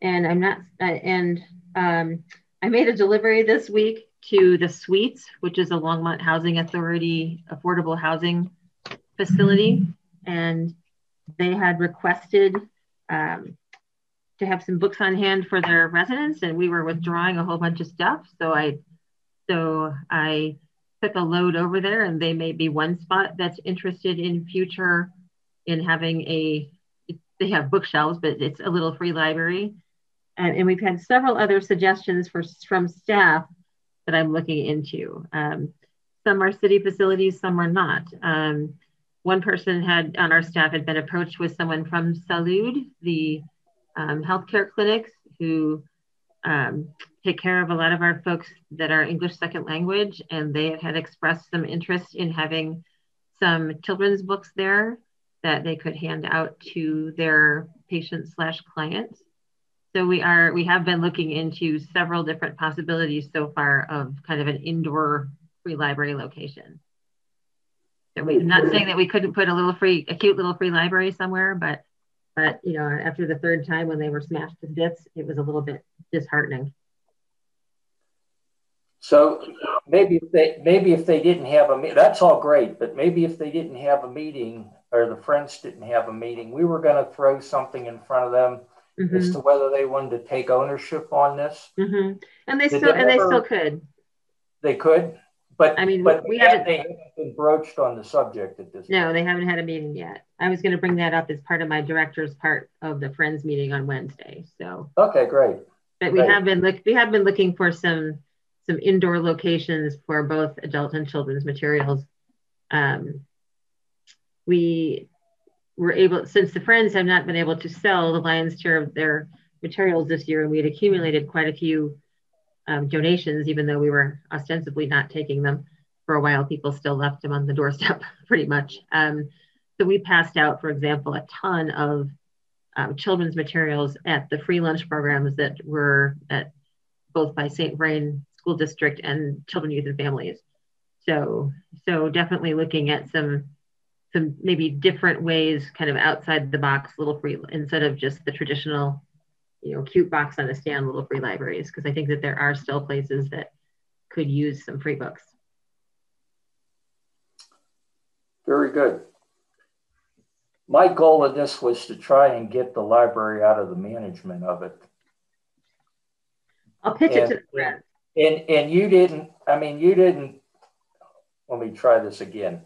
And I'm not, uh, and um, I made a delivery this week to the Suites, which is a Longmont Housing Authority affordable housing facility. And they had requested um, to have some books on hand for their residents, and we were withdrawing a whole bunch of stuff. So I, so I took a load over there, and they may be one spot that's interested in future in having a. They have bookshelves, but it's a little free library, and, and we've had several other suggestions for from staff that I'm looking into. Um, some are city facilities, some are not. Um, one person had on our staff had been approached with someone from Salud, the um, healthcare clinics who um, take care of a lot of our folks that are English second language, and they had expressed some interest in having some children's books there that they could hand out to their patients slash clients. So we are we have been looking into several different possibilities so far of kind of an indoor free library location. So we, I'm not saying that we couldn't put a little free, a cute little free library somewhere, but but you know, after the third time when they were smashed to bits, it was a little bit disheartening. So maybe if they maybe if they didn't have a that's all great, but maybe if they didn't have a meeting or the friends didn't have a meeting, we were going to throw something in front of them mm-hmm. as to whether they wanted to take ownership on this. Mm-hmm. And they Did still they and they still could. They could. But I mean, but we haven't, they haven't been broached on the subject at this. No, point. they haven't had a meeting yet. I was going to bring that up as part of my director's part of the Friends meeting on Wednesday. So okay, great. But we great. have been look we have been looking for some some indoor locations for both adult and children's materials. Um, we were able since the Friends have not been able to sell the lion's share of their materials this year, and we had accumulated quite a few um, donations, even though we were ostensibly not taking them for a while, people still left them on the doorstep pretty much. Um, so we passed out, for example, a ton of um, children's materials at the free lunch programs that were at both by St. Vrain School District and Children, Youth, and Families. So, so definitely looking at some, some maybe different ways, kind of outside the box, little free instead of just the traditional you know, cute box on a stand little free libraries because I think that there are still places that could use some free books. Very good. My goal of this was to try and get the library out of the management of it. I'll pitch and, it to the friends. And and you didn't, I mean, you didn't, let me try this again.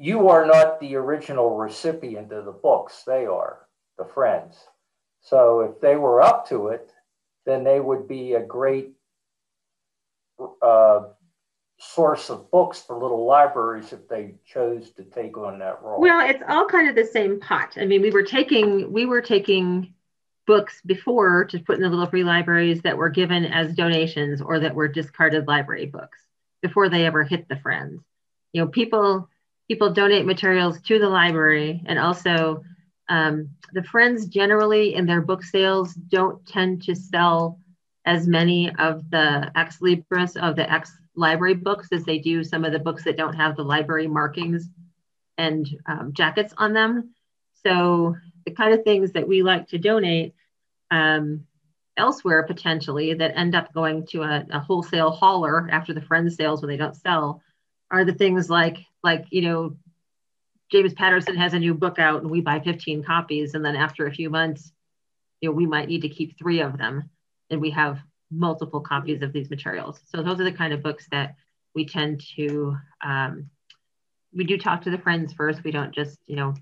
You are not the original recipient of the books, they are the friends. So if they were up to it, then they would be a great uh, source of books for little libraries if they chose to take on that role. Well, it's all kind of the same pot. I mean, we were taking we were taking books before to put in the little free libraries that were given as donations or that were discarded library books before they ever hit the friends. You know, people people donate materials to the library and also um, the friends generally in their book sales don't tend to sell as many of the ex libris of the ex library books as they do some of the books that don't have the library markings and um, jackets on them. So the kind of things that we like to donate um, elsewhere potentially that end up going to a, a wholesale hauler after the friends sales when they don't sell are the things like like you know James Patterson has a new book out and we buy 15 copies. And then after a few months, you know, we might need to keep three of them and we have multiple copies of these materials. So those are the kind of books that we tend to, um, we do talk to the friends first. We don't just, you know,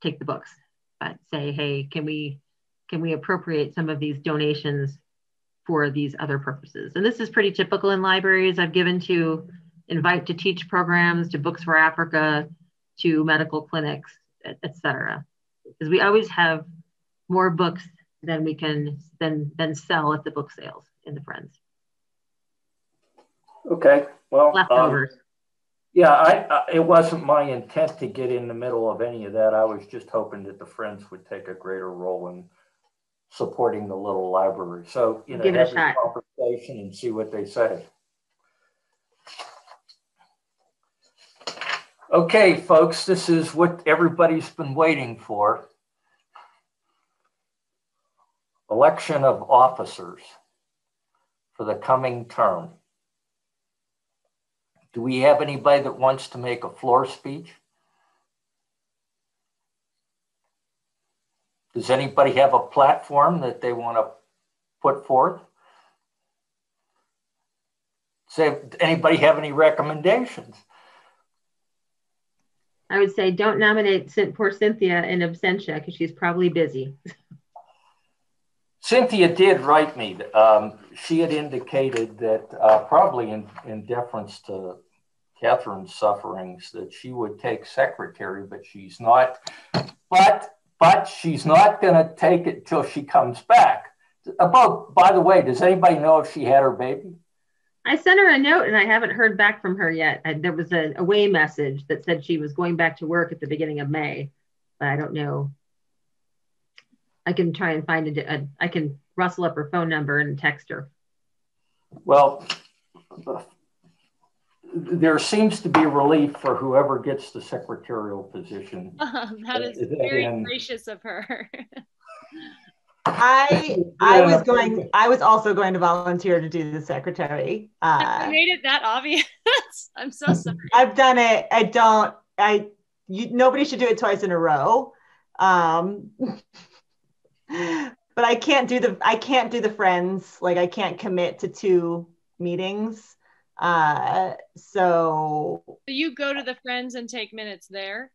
take the books, but say, hey, can we, can we appropriate some of these donations for these other purposes? And this is pretty typical in libraries. I've given to invite to teach programs, to Books for Africa, to medical clinics, etc. Because we always have more books than we can than than sell at the book sales in the Friends. Okay, well, um, leftovers. Um, yeah, I, I, it wasn't my intent to get in the middle of any of that. I was just hoping that the Friends would take a greater role in supporting the little library. So you know, Give have a, a conversation and see what they say. Okay, folks, this is what everybody's been waiting for. election of officers for the coming term. Do we have anybody that wants to make a floor speech? Does anybody have a platform that they want to put forth? Say, anybody have any recommendations? I would say don't nominate poor Cynthia in absentia because she's probably busy. Cynthia did write me. Um, she had indicated that uh, probably in, in deference to Catherine's sufferings that she would take secretary, but she's not. But but she's not going to take it till she comes back. About by the way, does anybody know if she had her baby? I sent her a note and I haven't heard back from her yet. I, there was a away message that said she was going back to work at the beginning of May, but I don't know. I can try and find a, a I can rustle up her phone number and text her. Well, there seems to be relief for whoever gets the secretarial position. that is very and, gracious of her. I I was going. I was also going to volunteer to do the secretary. Uh, made it that obvious. I'm so sorry. I've done it. I don't. I. You, nobody should do it twice in a row. Um, but I can't do the. I can't do the friends. Like I can't commit to two meetings. Uh, so. So you go to the friends and take minutes there.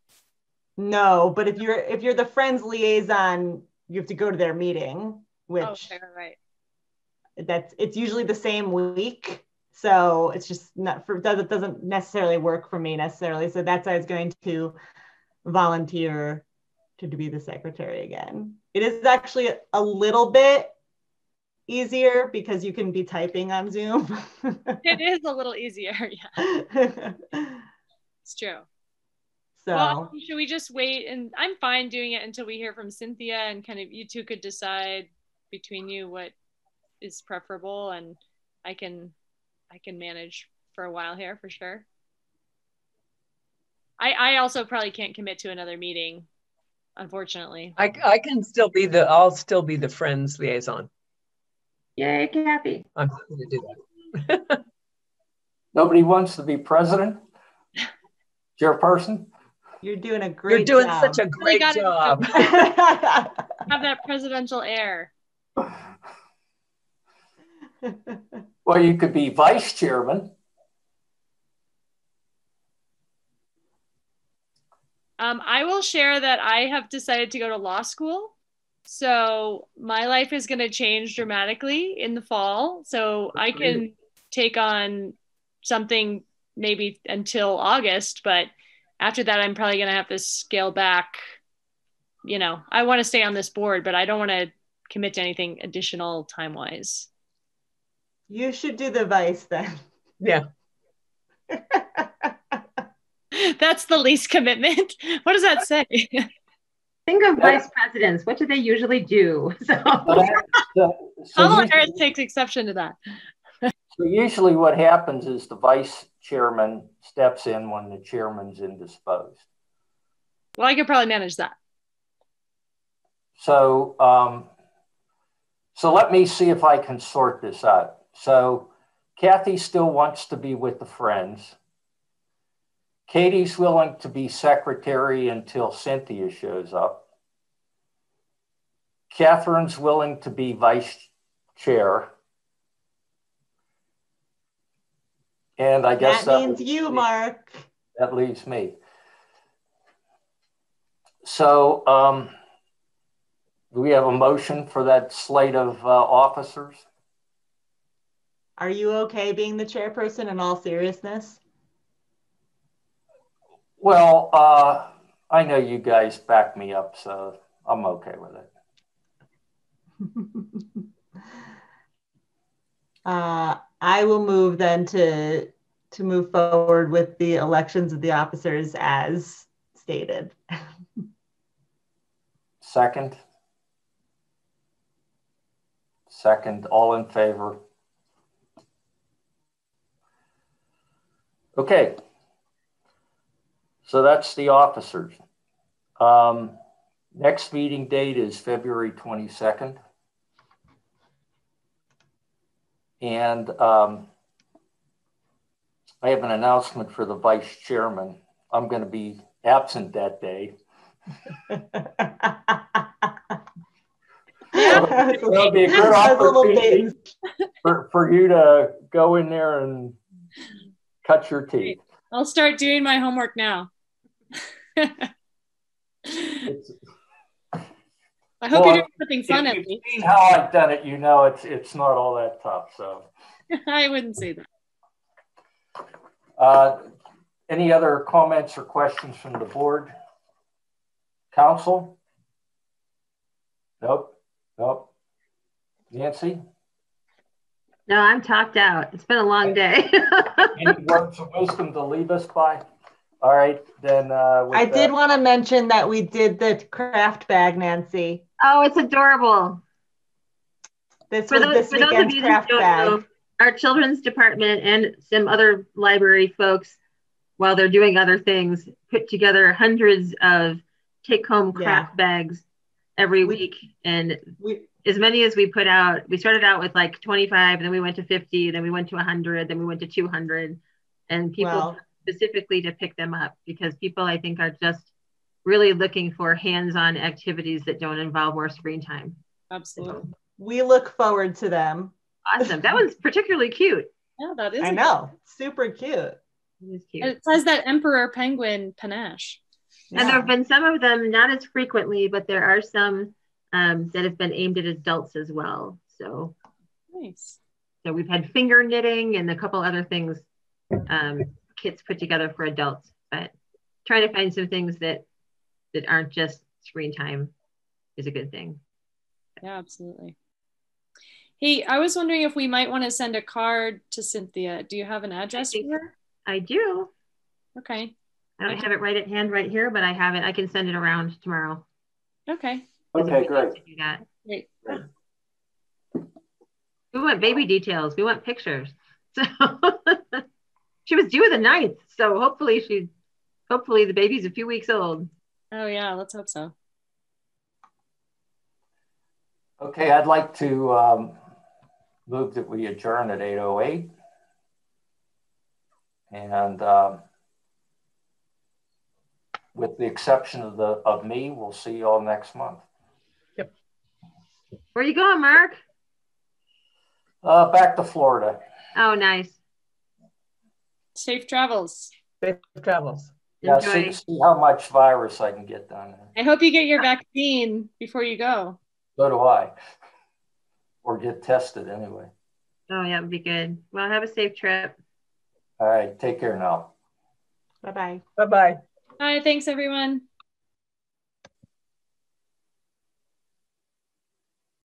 No, but if you're if you're the friends liaison you have to go to their meeting, which oh, right. that's it's usually the same week. So it's just not for does it doesn't necessarily work for me necessarily. So that's why I was going to volunteer to be the secretary again. It is actually a little bit easier because you can be typing on Zoom. it is a little easier, yeah. it's true. So well, should we just wait? And I'm fine doing it until we hear from Cynthia and kind of you two could decide between you what is preferable, and I can I can manage for a while here for sure. I I also probably can't commit to another meeting, unfortunately. I I can still be the I'll still be the friends liaison. Yay, Kathy! I'm going to do that. Nobody wants to be president, chairperson. You're doing a great You're doing job. such a great job. Have that presidential air. well, you could be vice chairman. Um, I will share that I have decided to go to law school. So my life is going to change dramatically in the fall. So I can take on something maybe until August, but after that, I'm probably going to have to scale back. You know, I want to stay on this board, but I don't want to commit to anything additional time wise. You should do the vice then. Yeah. That's the least commitment. What does that say? Think of vice presidents. What do they usually do? So, so, so Harris takes exception to that. So usually what happens is the vice chairman steps in when the chairman's indisposed. Well, I could probably manage that. So, um, so let me see if I can sort this out. So, Kathy still wants to be with the friends. Katie's willing to be secretary until Cynthia shows up. Catherine's willing to be vice chair. And I guess that, that means you, Mark. That leaves me. So, um, do we have a motion for that slate of uh, officers? Are you okay being the chairperson in all seriousness? Well, uh, I know you guys back me up, so I'm okay with it. uh, I will move then to to move forward with the elections of the officers as stated. Second. Second, all in favor. Okay. So that's the officers. Um, next meeting date is February 22nd. And um, I have an announcement for the vice chairman. I'm going to be absent that day. It'll be a good opportunity for, for you to go in there and cut your teeth. I'll start doing my homework now. I hope well, you're doing something fun at least. Seen how I've done it, you know it's it's not all that tough. So I wouldn't say that. Uh, any other comments or questions from the board? Council? Nope. Nope. Nancy? No, I'm talked out. It's been a long day. Any words of wisdom to leave us by? All right, then. Uh, I that, did want to mention that we did the craft bag, Nancy. Oh, it's adorable. This for was those, this weekend's craft bag. Know, our children's department and some other library folks, while they're doing other things, put together hundreds of take-home craft yeah. bags every we, week, and we, as many as we put out. We started out with like 25, then we went to 50, then we went to 100, then we went to 200, and people well, specifically to pick them up because people I think are just really looking for hands-on activities that don't involve more screen time. Absolutely. We look forward to them. Awesome. That one's particularly cute. Yeah, that is. I know. Super cute. It is cute. It says that emperor penguin panache. Yeah. And there have been some of them, not as frequently, but there are some um, that have been aimed at adults as well. So nice. So we've had finger knitting and a couple other things, um, kits put together for adults, but trying to find some things that that aren't just screen time is a good thing. Yeah, absolutely. Hey, I was wondering if we might want to send a card to Cynthia. Do you have an address for her? I do. Okay. I don't have it right at hand right here, but I have it. I can send it around tomorrow. Okay. Okay, great. Do that. Great. We want baby details. We want pictures. So she was due the ninth, so hopefully she, hopefully the baby's a few weeks old. Oh yeah, let's hope so. Okay, I'd like to um, move that we adjourn at 8.08. And um, with the exception of the of me, we'll see you all next month. Yep. Where you going, Mark? Uh, back to Florida. Oh, nice. Safe travels. Safe travels. Yeah, see, see, how much virus I can get done. I hope you get your vaccine before you go. So do I. Or get tested anyway. Oh, yeah, it'd be good. Well, have a safe trip. All right, take care now. Bye bye. Bye bye. All right, thanks everyone.